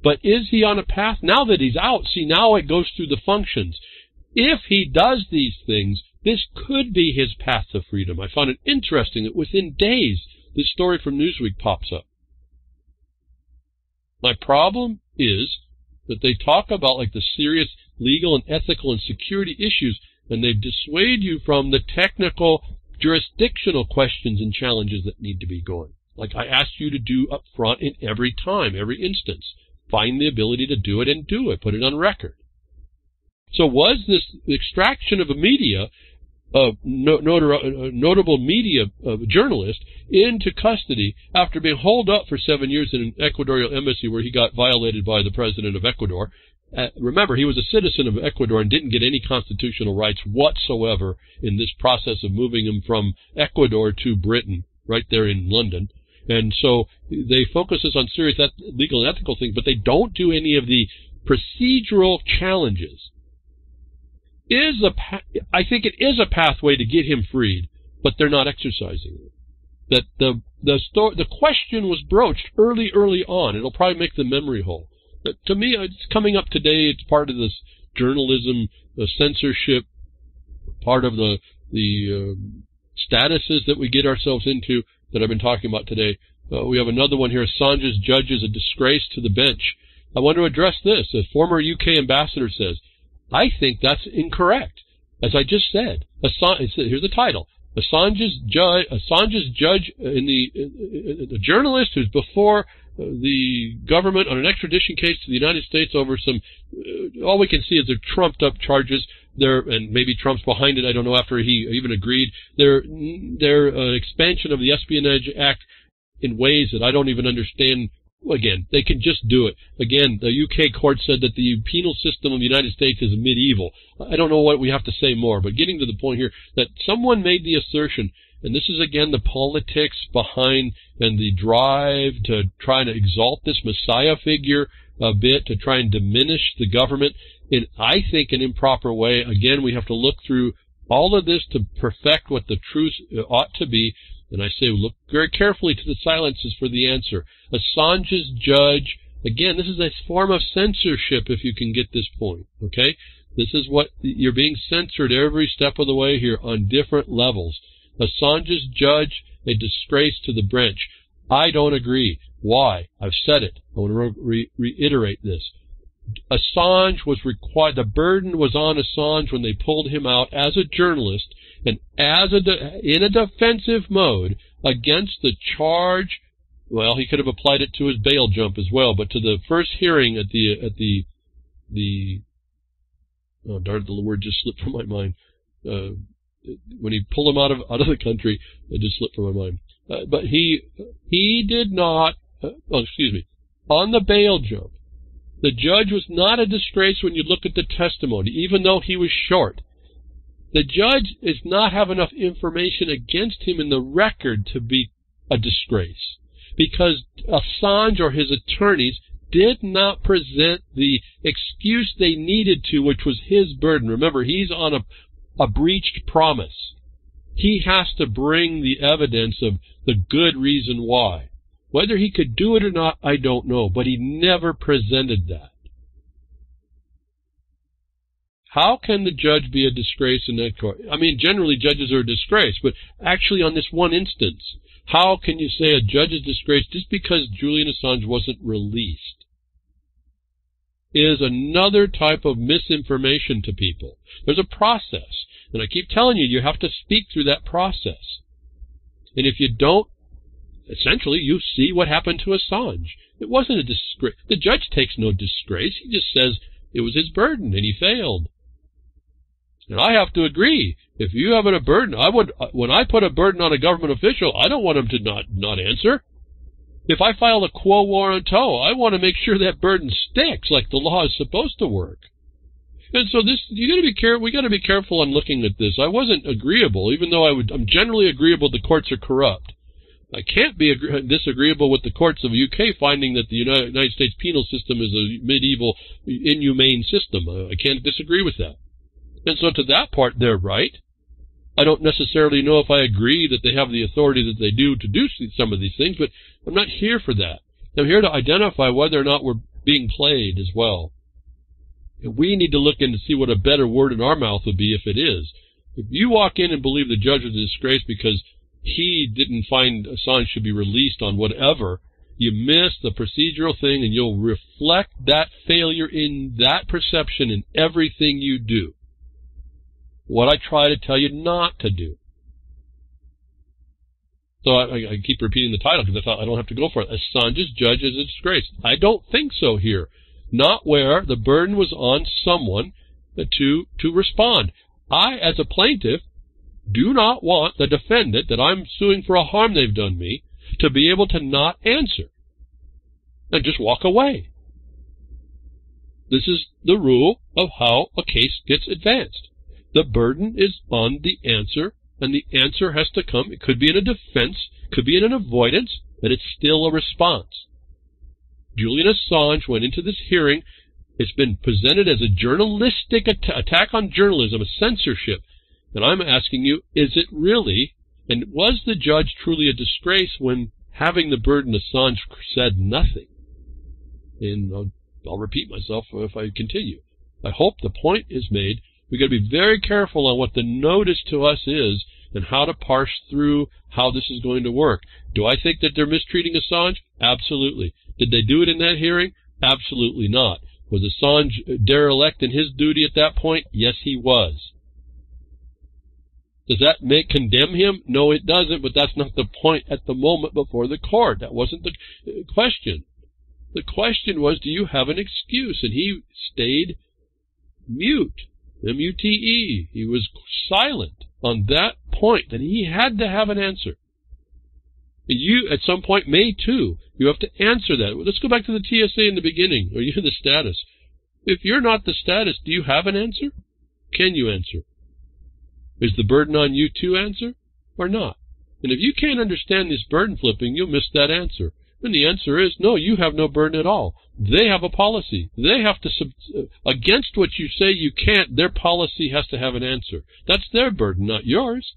But is he on a path? Now that he's out, see, now it goes through the functions. If he does these things, this could be his path to freedom. I found it interesting that within days, this story from Newsweek pops up. My problem is that they talk about like the serious legal and ethical and security issues, and they dissuade you from the technical jurisdictional questions and challenges that need to be going. Like I asked you to do up front in every time, every instance. Find the ability to do it and do it. Put it on record. So was this extraction of a media a uh, uh, notable media uh, journalist into custody after being holed up for seven years in an Ecuadorian embassy where he got violated by the president of Ecuador. Uh, remember, he was a citizen of Ecuador and didn't get any constitutional rights whatsoever in this process of moving him from Ecuador to Britain, right there in London. And so they focus us on serious legal and ethical things, but they don't do any of the procedural challenges is a I think it is a pathway to get him freed, but they're not exercising it. that the the the question was broached early, early on. It'll probably make the memory hole. But to me, it's coming up today. It's part of this journalism, the censorship, part of the the uh, statuses that we get ourselves into that I've been talking about today. Uh, we have another one here. Assange's judge is a disgrace to the bench. I want to address this. A former UK ambassador says, I think that's incorrect. As I just said, Assange, here's the title. Assange's judge, Assange's judge in the, uh, the journalist who's before uh, the government on an extradition case to the United States over some, uh, all we can see is they're trumped up charges their and maybe Trump's behind it. I don't know. After he even agreed, their their uh, expansion of the Espionage Act in ways that I don't even understand. Again, they can just do it. Again, the UK court said that the penal system of the United States is medieval. I don't know what we have to say more, but getting to the point here that someone made the assertion, and this is again the politics behind and the drive to try to exalt this Messiah figure a bit to try and diminish the government in, I think, an improper way. Again, we have to look through all of this to perfect what the truth uh, ought to be. And I say, look very carefully to the silences for the answer. Assange's judge, again, this is a form of censorship if you can get this point, okay? This is what, you're being censored every step of the way here on different levels. Assange's judge, a disgrace to the branch. I don't agree. Why? I've said it. I want to re- reiterate this. Assange was required, the burden was on Assange when they pulled him out as a journalist and as a in a defensive mode against the charge. Well, he could have applied it to his bail jump as well, but to the first hearing at the at the the oh darn the word just slipped from my mind. Uh, when he pulled him out of out of the country, it just slipped from my mind. Uh, but he he did not. Uh, oh, excuse me. On the bail jump, the judge was not a disgrace when you look at the testimony, even though he was short. The judge does not have enough information against him in the record to be a disgrace because Assange or his attorneys did not present the excuse they needed to, which was his burden. Remember, he's on a, a breached promise. He has to bring the evidence of the good reason why. Whether he could do it or not, I don't know, but he never presented that. How can the judge be a disgrace in that court? I mean, generally judges are a disgrace, but actually on this one instance, how can you say a judge is disgraced just because Julian Assange wasn't released? Is another type of misinformation to people. There's a process, and I keep telling you, you have to speak through that process. And if you don't essentially, you see what happened to Assange. It wasn't a disgrace. The judge takes no disgrace. He just says it was his burden and he failed. And I have to agree. If you have a burden, I would, when I put a burden on a government official, I don't want him to not, not answer. If I file a quo warranto, I want to make sure that burden sticks like the law is supposed to work. And so this, you got to be careful. We got to be careful on looking at this. I wasn't agreeable, even though I would. I'm generally agreeable. The courts are corrupt. I can't be disagreeable with the courts of the UK finding that the United States penal system is a medieval, inhumane system. I can't disagree with that. And so to that part, they're right. I don't necessarily know if I agree that they have the authority that they do to do some of these things, but I'm not here for that. I'm here to identify whether or not we're being played as well. And we need to look in to see what a better word in our mouth would be if it is. If you walk in and believe the judge was a disgrace because he didn't find Assange should be released on whatever, you miss the procedural thing and you'll reflect that failure in that perception in everything you do. What I try to tell you not to do. So I, I keep repeating the title because I I don't have to go for it. Assange's judge is a disgrace. I don't think so here. Not where the burden was on someone to to respond. I, as a plaintiff, do not want the defendant that I'm suing for a harm they've done me to be able to not answer and just walk away. This is the rule of how a case gets advanced. The burden is on the answer, and the answer has to come. It could be in a defense, could be in an avoidance, but it's still a response. Julian Assange went into this hearing. It's been presented as a journalistic at- attack on journalism, a censorship. And I'm asking you, is it really And was the judge truly a disgrace when, having the burden, Assange said nothing? And I'll, I'll repeat myself if I continue. I hope the point is made. We've got to be very careful on what the notice to us is and how to parse through how this is going to work. Do I think that they're mistreating Assange? Absolutely. Did they do it in that hearing? Absolutely not. Was Assange derelict in his duty at that point? Yes, he was. Does that make condemn him? No, it doesn't, but that's not the point at the moment before the court. That wasn't the uh, question. The question was, do you have an excuse? And he stayed mute. M-U-T-E. He was silent on that point, and he had to have an answer. You, at some point, may too. You have to answer that. Let's go back to the TSA in the beginning. Are you the statist? If you're not the statist, do you have an answer? Can you answer? Is the burden on you to answer or not? And if you can't understand this burden flipping, you'll miss that answer. And the answer is no, you have no burden at all. They have a policy. They have to, sub- uh, against what you say you can't, their policy has to have an answer. That's their burden, not yours.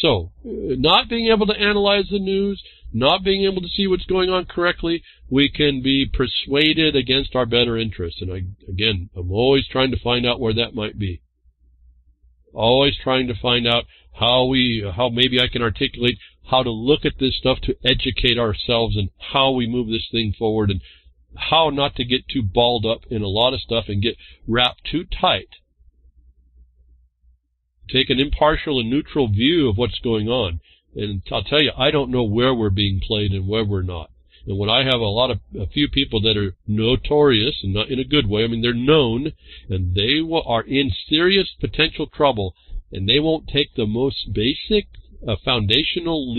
So, uh, not being able to analyze the news, not being able to see what's going on correctly, we can be persuaded against our better interests. And I, again, I'm always trying to find out where that might be. Always trying to find out how we, how maybe I can articulate how to look at this stuff to educate ourselves and how we move this thing forward and how not to get too balled up in a lot of stuff and get wrapped too tight take an impartial and neutral view of what's going on. And I'll tell you, I don't know where we're being played and where we're not. And when I have a lot of, a few people that are notorious and not in a good way, I mean, they're known and they are in serious potential trouble and they won't take the most basic uh, foundational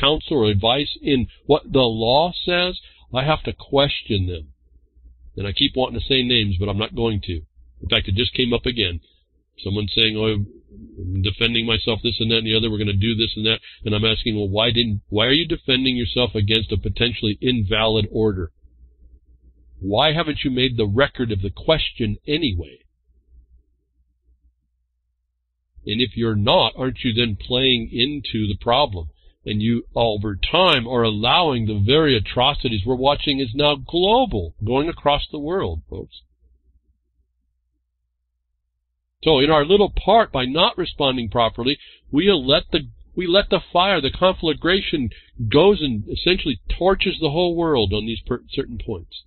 counsel or advice in what the law says, I have to question them. And I keep wanting to say names, but I'm not going to. In fact, it just came up again. Someone saying, "Oh, defending myself, this and that and the other. We're going to do this and that." And I'm asking, "Well, why didn't? Why are you defending yourself against a potentially invalid order? Why haven't you made the record of the question anyway?" And if you're not, aren't you then playing into the problem? And you, over time, are allowing the very atrocities we're watching is now global, going across the world, folks. So in our little part, by not responding properly, we let the we let the fire, the conflagration goes and essentially torches the whole world on these certain points.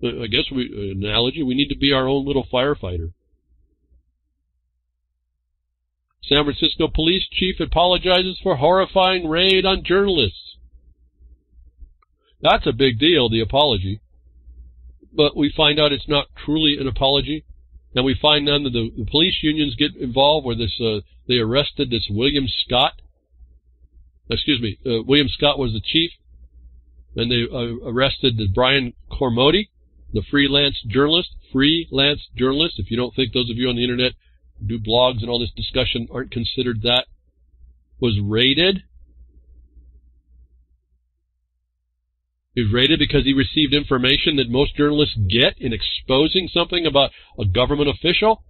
Uh, I guess we uh, analogy we need to be our own little firefighter. San Francisco police chief apologizes for horrifying raid on journalists. That's a big deal, the apology. But we find out it's not truly an apology. Now we find none that the, the police unions get involved where this, uh, they arrested this William Scott. Excuse me, uh, William Scott was the chief. And they uh, arrested the Bryan Carmody, the freelance journalist, freelance journalist. If you don't think those of you on the internet do blogs and all this discussion aren't considered that, was raided He was raided because he received information that most journalists get in exposing something about a government official.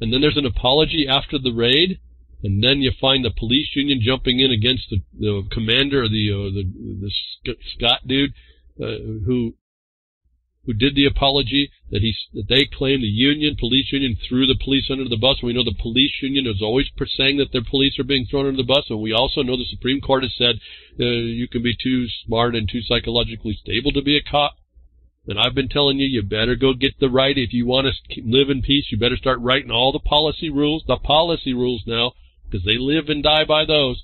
And then there's an apology after the raid. And then you find the police union jumping in against the, the commander, the, uh, the, the Scott dude, uh, who who did the apology that that they claim the union, police union, threw the police under the bus. We know the police union is always saying that their police are being thrown under the bus, and we also know the Supreme Court has said uh, you can be too smart and too psychologically stable to be a cop. And I've been telling you, you better go get the right. If you want to live in peace, you better start writing all the policy rules, the policy rules now, because they live and die by those.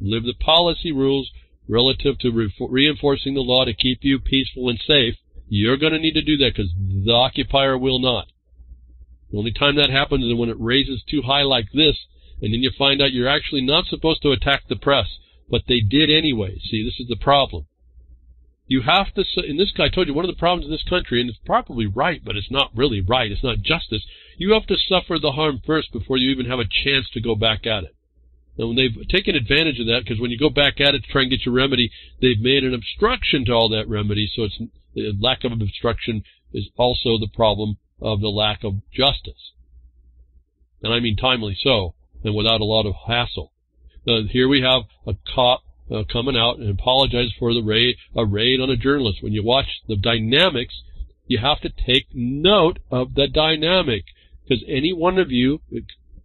Live the policy rules relative to re reinforcing the law to keep you peaceful and safe you're going to need to do that because the occupier will not. The only time that happens is when it raises too high like this, and then you find out you're actually not supposed to attack the press, but they did anyway. See, this is the problem. You have to, in this, I told you, one of the problems in this country, and it's probably right, but it's not really right, it's not justice, you have to suffer the harm first before you even have a chance to go back at it. And when they've taken advantage of that, because when you go back at it to try and get your remedy, they've made an obstruction to all that remedy, so it's the lack of obstruction is also the problem of the lack of justice. and I mean timely so, and without a lot of hassle. Uh, here we have a cop uh, coming out and apologize for the raid, a raid on a journalist. When you watch the dynamics, you have to take note of the dynamic because any one of you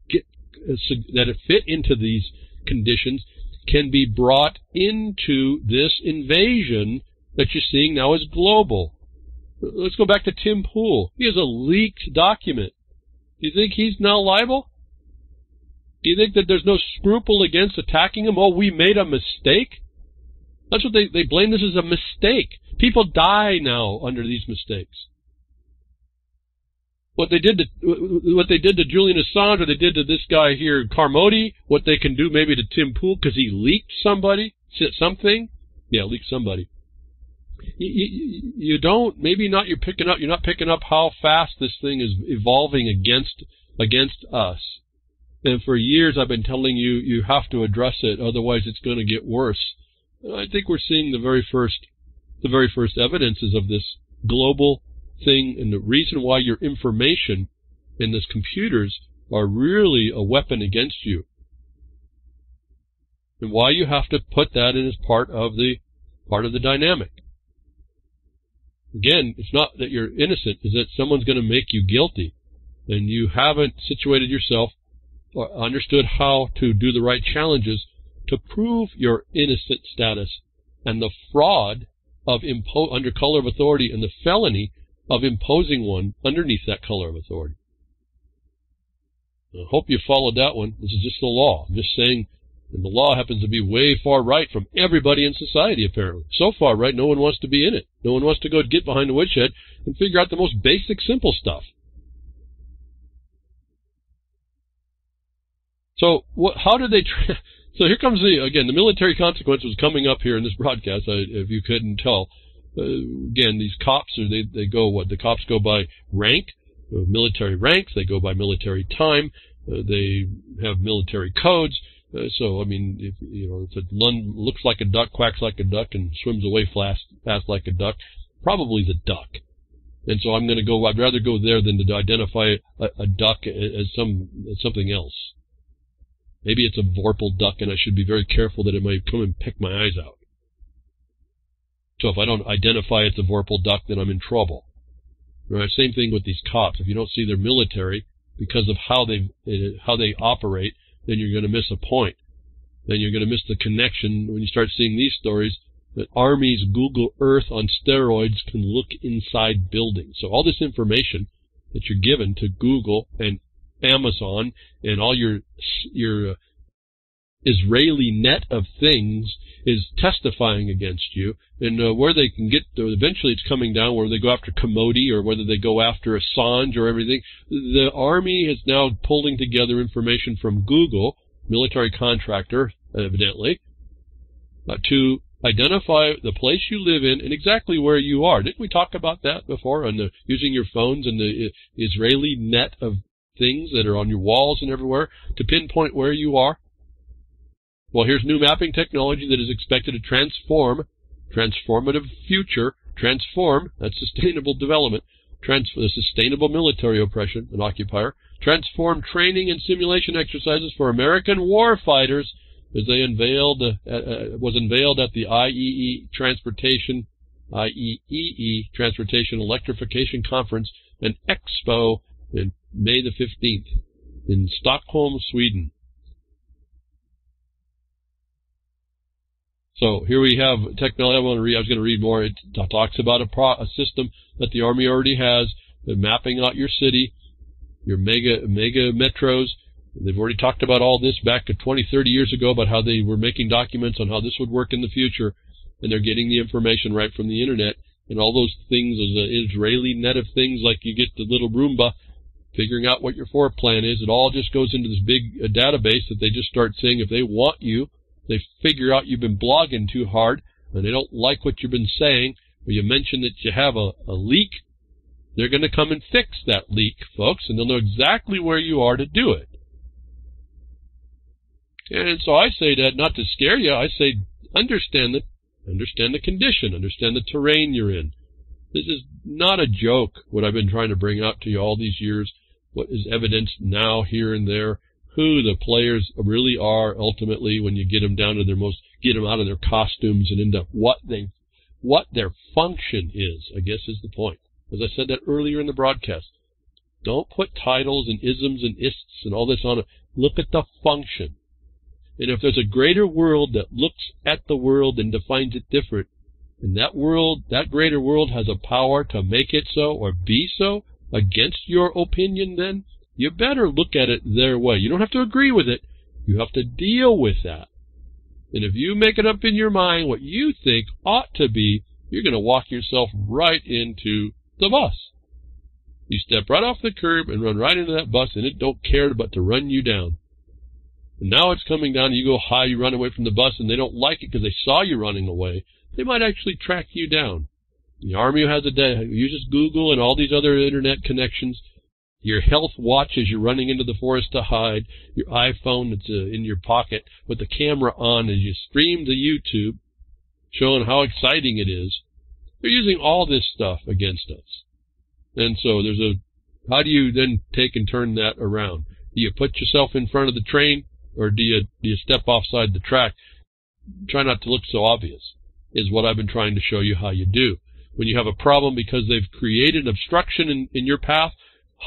get, uh, that fit into these conditions can be brought into this invasion that you're seeing now is global. Let's go back to Tim Pool. He has a leaked document. Do you think he's now liable? Do you think that there's no scruple against attacking him? Oh, we made a mistake? That's what they, they blame this as a mistake. People die now under these mistakes. What they did to what they did to Julian Assange, or they did to this guy here, Carmody, what they can do maybe to Tim Pool because he leaked somebody, something, yeah, leaked somebody. You, you, don't maybe not you're picking up you're not picking up how fast this thing is evolving against against us and for years I've been telling you, you have to address it, otherwise it's going to get worse. And I think we're seeing the very first, the very first evidences of this global thing and the reason why your information in this computers are really a weapon against you. And why you have to put that in as part of the, part of the dynamic. Again, it's not that you're innocent, is that someone's going to make you guilty. And you haven't situated yourself or understood how to do the right challenges to prove your innocent status and the fraud of impo- under color of authority and the felony of imposing one underneath that color of authority. I hope you followed that one. This is just the law. I'm just saying, and the law happens to be way far right from everybody in society, apparently. So far right, no one wants to be in it. No one wants to go get behind the woodshed and figure out the most basic, simple stuff. So what, how did they? So here comes the again the military consequence was coming up here in this broadcast. I, if you couldn't tell, uh, again these cops are they they go what the cops go by rank, uh, military ranks. They go by military time. Uh, they have military codes. Uh, so I mean, if you know, if lun looks like a duck, quacks like a duck, and swims away fast, fast like a duck, probably the duck. And so I'm going to go. I'd rather go there than to identify a, a duck as some as something else. Maybe it's a vorpal duck and I should be very careful that it might come and pick my eyes out. So if I don't identify it's a vorpal duck, then I'm in trouble. Right? Same thing with these cops. If you don't see their military because of how they eh, how they operate, then you're going to miss a point. Then you're going to miss the connection when you start seeing these stories that armies Google Earth on steroids can look inside buildings. So all this information that you're given to Google and Amazon and all your your uh, Israeli net of things is testifying against you, and uh, where they can get, eventually it's coming down where they go after Carmody or whether they go after Assange or everything. The army is now pulling together information from Google, military contractor, evidently, uh, to identify the place you live in and exactly where you are. Didn't we talk about that before on the using your phones and the uh, Israeli net of things that are on your walls and everywhere to pinpoint where you are? Well, here's new mapping technology that is expected to transform, transformative future, transform, that's sustainable development, trans- sustainable military oppression, an occupier, transform training and simulation exercises for American war fighters as they unveiled, uh, uh, was unveiled at the IEE Transportation, IEEE Transportation Electrification Conference and Expo in May the 15th in Stockholm, Sweden. So here we have technology. I, want to read, I was going to read more. It talks about a, pro, a system that the Army already has, They're mapping out your city, your mega mega metros. They've already talked about all this back 20, 30 years ago about how they were making documents on how this would work in the future, and they're getting the information right from the internet and all those things. Those uh, Israeli net of things like you get the little Roomba figuring out what your floor plan is. It all just goes into this big uh, database that they just start saying if they want you, they figure out you've been blogging too hard and they don't like what you've been saying, or you mention that you have a, a leak, they're going to come and fix that leak, folks, and they'll know exactly where you are to do it. And so I say that not to scare you. I say understand the understand the condition, understand the terrain you're in. This is not a joke. What I've been trying to bring out to you all these years what is evidenced now here and there, who the players really are ultimately when you get them down to their most, get them out of their costumes and into what they, what their function is, I guess is the point. As I said that earlier in the broadcast. Don't put titles and isms and ists and all this on it. Look at the function. And if there's a greater world that looks at the world and defines it different, and that world, that greater world has a power to make it so or be so against your opinion, then you better look at it their way. You don't have to agree with it. You have to deal with that. And if you make it up in your mind what you think ought to be, you're going to walk yourself right into the bus. You step right off the curb and run right into that bus, and it don't care but to run you down. And now it's coming down, you go high, you run away from the bus, and they don't like it because they saw you running away. They might actually track you down. The Army has a day, uses Google and all these other internet connections. Your health watch as you're running into the forest to hide. Your iPhone that's uh, in your pocket with the camera on as you stream to YouTube, showing how exciting it is. They're using all this stuff against us. And so there's a, how do you then take and turn that around? Do you put yourself in front of the train or do you, do you step offside the track? Try not to look so obvious is what I've been trying to show you how you do. When you have a problem because they've created obstruction in, in your path,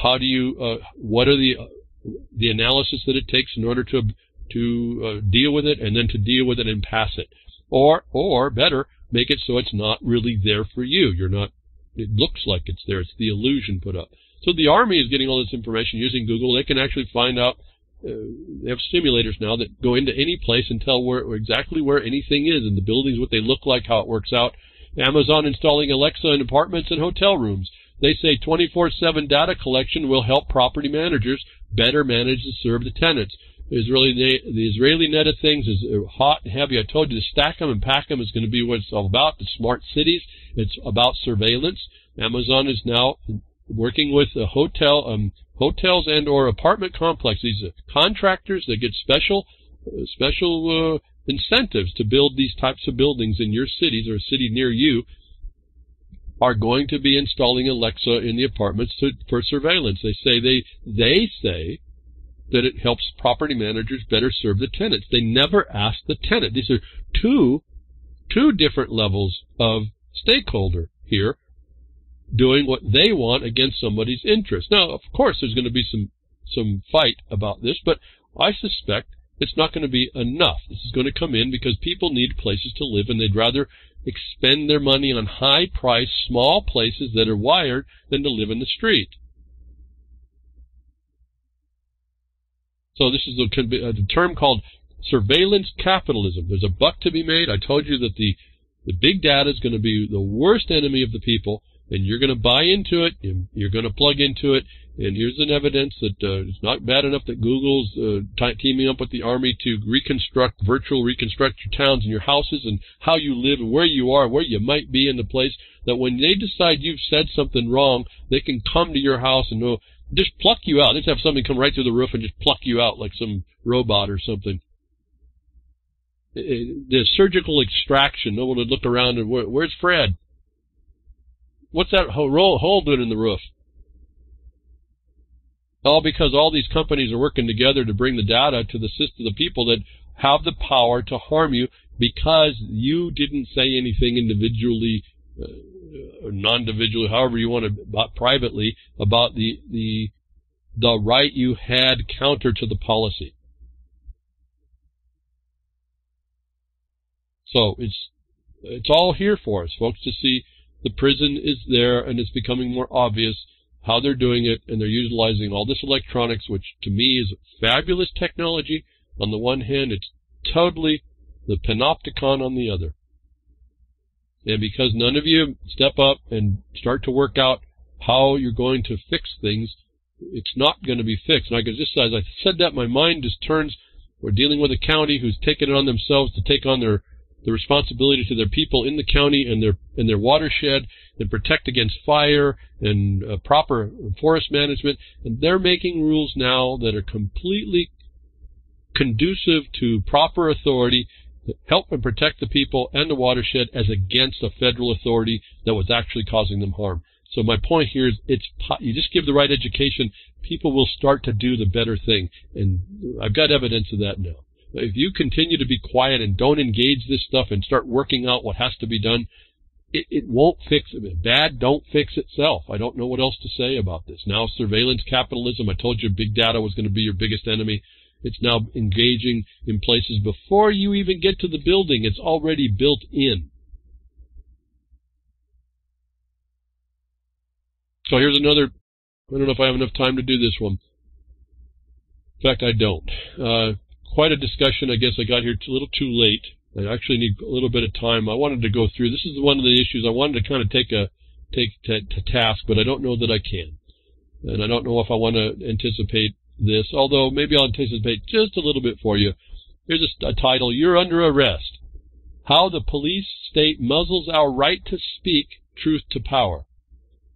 how do you, uh, what are the, uh, the analysis that it takes in order to, to uh, deal with it and then to deal with it and pass it? Or, or better, make it so it's not really there for you. You're not it looks like it's there. It's the illusion put up. So the Army is getting all this information using Google. They can actually find out. Uh, they have simulators now that go into any place and tell where exactly where anything is and the buildings, what they look like, how it works out. Amazon installing Alexa in apartments and hotel rooms. They say 24/7 data collection will help property managers better manage and serve the tenants. The Israeli, the Israeli net of things is hot and heavy. I told you to stack them and pack them is going to be what it's all about. The smart cities. It's about surveillance. Amazon is now working with a hotel, um, hotels and or apartment complexes. These are contractors that get special, uh, special uh, incentives to build these types of buildings in your cities or a city near you are going to be installing Alexa in the apartments to, for surveillance. They say they they say that it helps property managers better serve the tenants. They never ask the tenant. These are two two different levels of stakeholder here doing what they want against somebody's interest. Now, of course, there's going to be some some fight about this, but I suspect it's not going to be enough. This is going to come in because people need places to live, and they'd rather expend their money on high-priced, small places that are wired than to live in the street. So this is uh, a, a uh, term called surveillance capitalism. There's a buck to be made. I told you that the the big data is going to be the worst enemy of the people, and you're going to buy into it, you're going to plug into it. And here's an evidence that uh, it's not bad enough that Google's uh, teaming up with the Army to reconstruct, virtual reconstruct your towns and your houses and how you live and where you are, where you might be in the place. That when they decide you've said something wrong, they can come to your house and know, just pluck you out. They just have something come right through the roof and just pluck you out like some robot or something the surgical extraction. No one would look around and where, where's Fred? What's that hole doing in the roof? All because all these companies are working together to bring the data to the system, the people that have the power to harm you because you didn't say anything individually, uh, or non-individually, however you want to, about privately about the the the right you had counter to the policy. So it's it's all here for us, folks, to see the prison is there and it's becoming more obvious how they're doing it and they're utilizing all this electronics, which to me is fabulous technology. On the one hand, it's totally the panopticon on the other. And because none of you step up and start to work out how you're going to fix things, it's not going to be fixed. And I just as I said that, my mind just turns. We're dealing with a county who's taken it on themselves to take on their the responsibility to their people in the county and their and their watershed and protect against fire and uh, proper forest management. And they're making rules now that are completely conducive to proper authority that help and protect the people and the watershed as against a federal authority that was actually causing them harm. So my point here is, it's you just give the right education, people will start to do the better thing, and I've got evidence of that now. If you continue to be quiet and don't engage this stuff and start working out what has to be done, it, it won't fix it. Bad don't fix itself. I don't know what else to say about this. Now surveillance capitalism, I told you big data was going to be your biggest enemy. It's now engaging in places before you even get to the building. It's already built in. So here's another. I don't know if I have enough time to do this one. In fact, I don't. Uh, quite a discussion. I guess I got here a little too late. I actually need a little bit of time. I wanted to go through. This is one of the issues I wanted to kind of take a take to, to task, but I don't know that I can, and I don't know if I want to anticipate this. Although maybe I'll anticipate just a little bit for you. Here's a, a title: "You're under arrest: How the police state muzzles our right to speak truth to power."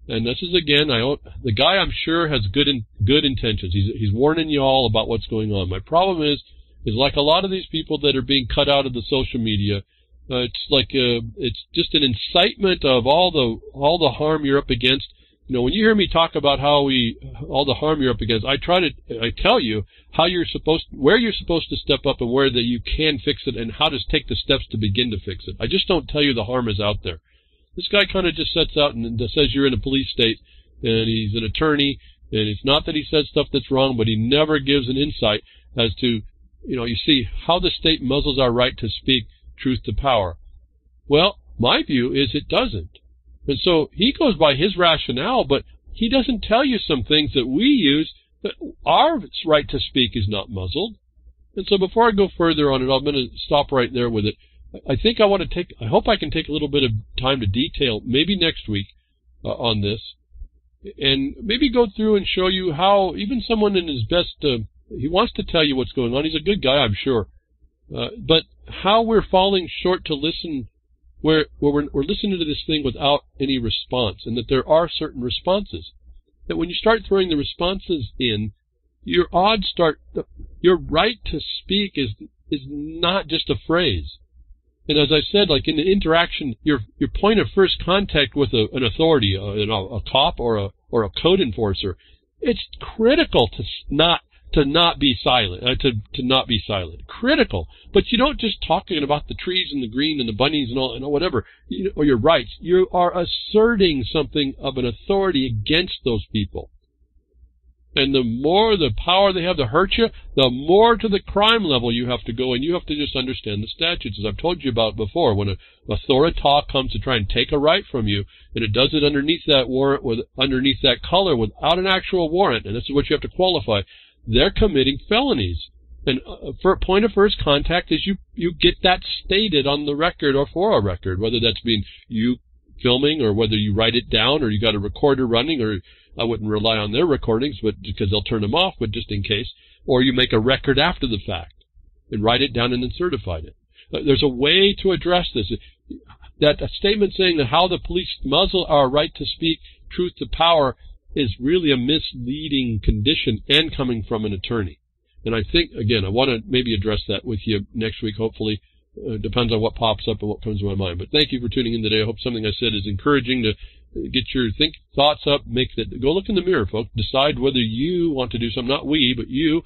And this is again, I the guy I'm sure has good in, good intentions. He's he's warning you all about what's going on. My problem is is like a lot of these people that are being cut out of the social media. Uh, it's like uh, it's just an incitement of all the all the harm you're up against. You know, when you hear me talk about how we all the harm you're up against, I try to I tell you how you're supposed where you're supposed to step up and where that you can fix it and how to take the steps to begin to fix it. I just don't tell you the harm is out there. This guy kind of just sets out and says you're in a police state and he's an attorney and it's not that he says stuff that's wrong, but he never gives an insight as to you know, you see how the state muzzles our right to speak truth to power. Well, my view is it doesn't. And so he goes by his rationale, but he doesn't tell you some things that we use that our right to speak is not muzzled. And so before I go further on it, I'm going to stop right there with it. I think I want to take, I hope I can take a little bit of time to detail, maybe next week, uh, on this, and maybe go through and show you how even someone in his best uh, he wants to tell you what's going on. He's a good guy, I'm sure. Uh, but how we're falling short to listen, where, where we're, we're listening to this thing without any response, and that there are certain responses. That when you start throwing the responses in, your odds start. Your right to speak is is not just a phrase. And as I said, like in the interaction, your your point of first contact with a, an authority, a, a cop or a or a code enforcer, it's critical to not to not be silent, uh, to to not be silent. Critical, but you don't just talking about the trees and the green and the bunnies and all and whatever, you or your rights. You are asserting something of an authority against those people. And the more the power they have to hurt you, the more to the crime level you have to go, and you have to just understand the statutes. As I've told you about before, when a authorita comes to try and take a right from you, and it does it underneath that warrant, with underneath that color, without an actual warrant, and this is what you have to qualify they're committing felonies. And uh, for point of first contact is you you get that stated on the record or for a record, whether that's being you filming or whether you write it down or you got a recorder running or I wouldn't rely on their recordings, but because they'll turn them off, but just in case, or you make a record after the fact and write it down and then certify it. Uh, there's a way to address this. That a statement saying that how the police muzzle our right to speak truth to power is really a misleading condition and coming from an attorney. And I think, again, I want to maybe address that with you next week, hopefully. Uh, depends on what pops up and what comes to my mind. But thank you for tuning in today. I hope something I said is encouraging to get your think thoughts up. Make that. Go look in the mirror, folks. Decide whether you want to do something. Not we, but you.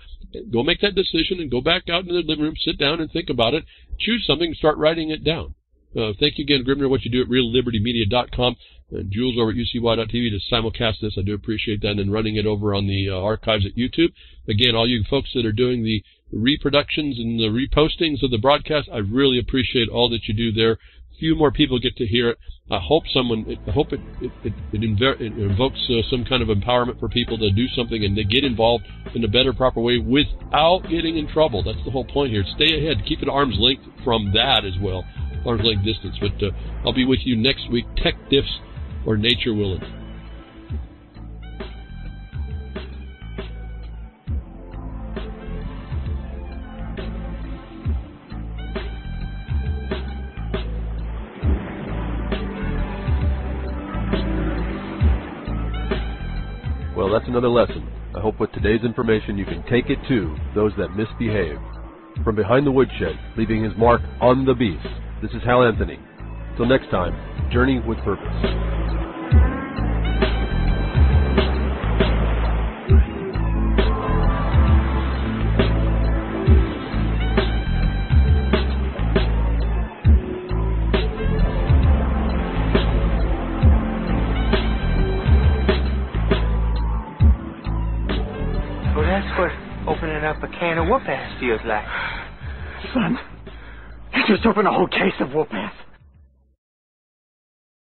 Go make that decision and go back out into the living room, sit down and think about it. Choose something start writing it down. Uh, thank you again, Grimner, what you do at reallibertymedia.com and Jules over at UCY.tv to simulcast this. I do appreciate that and running it over on the uh, archives at YouTube. Again, all you folks that are doing the reproductions and the repostings of the broadcast, I really appreciate all that you do there. Few more people get to hear it. I hope someone, I hope it it, it, it, it invokes uh, some kind of empowerment for people to do something and to get involved in a better, proper way without getting in trouble. That's the whole point here. Stay ahead. Keep it arm's length from that as well arm's length distance. But uh, I'll be with you next week. Tech diffs or nature willing. Well, that's another lesson. I hope with today's information you can take it to those that misbehave. From behind the woodshed, leaving his mark on the beast, this is Hal Anthony. Till next time, journey with purpose. Son, you just opened a whole case of whoop.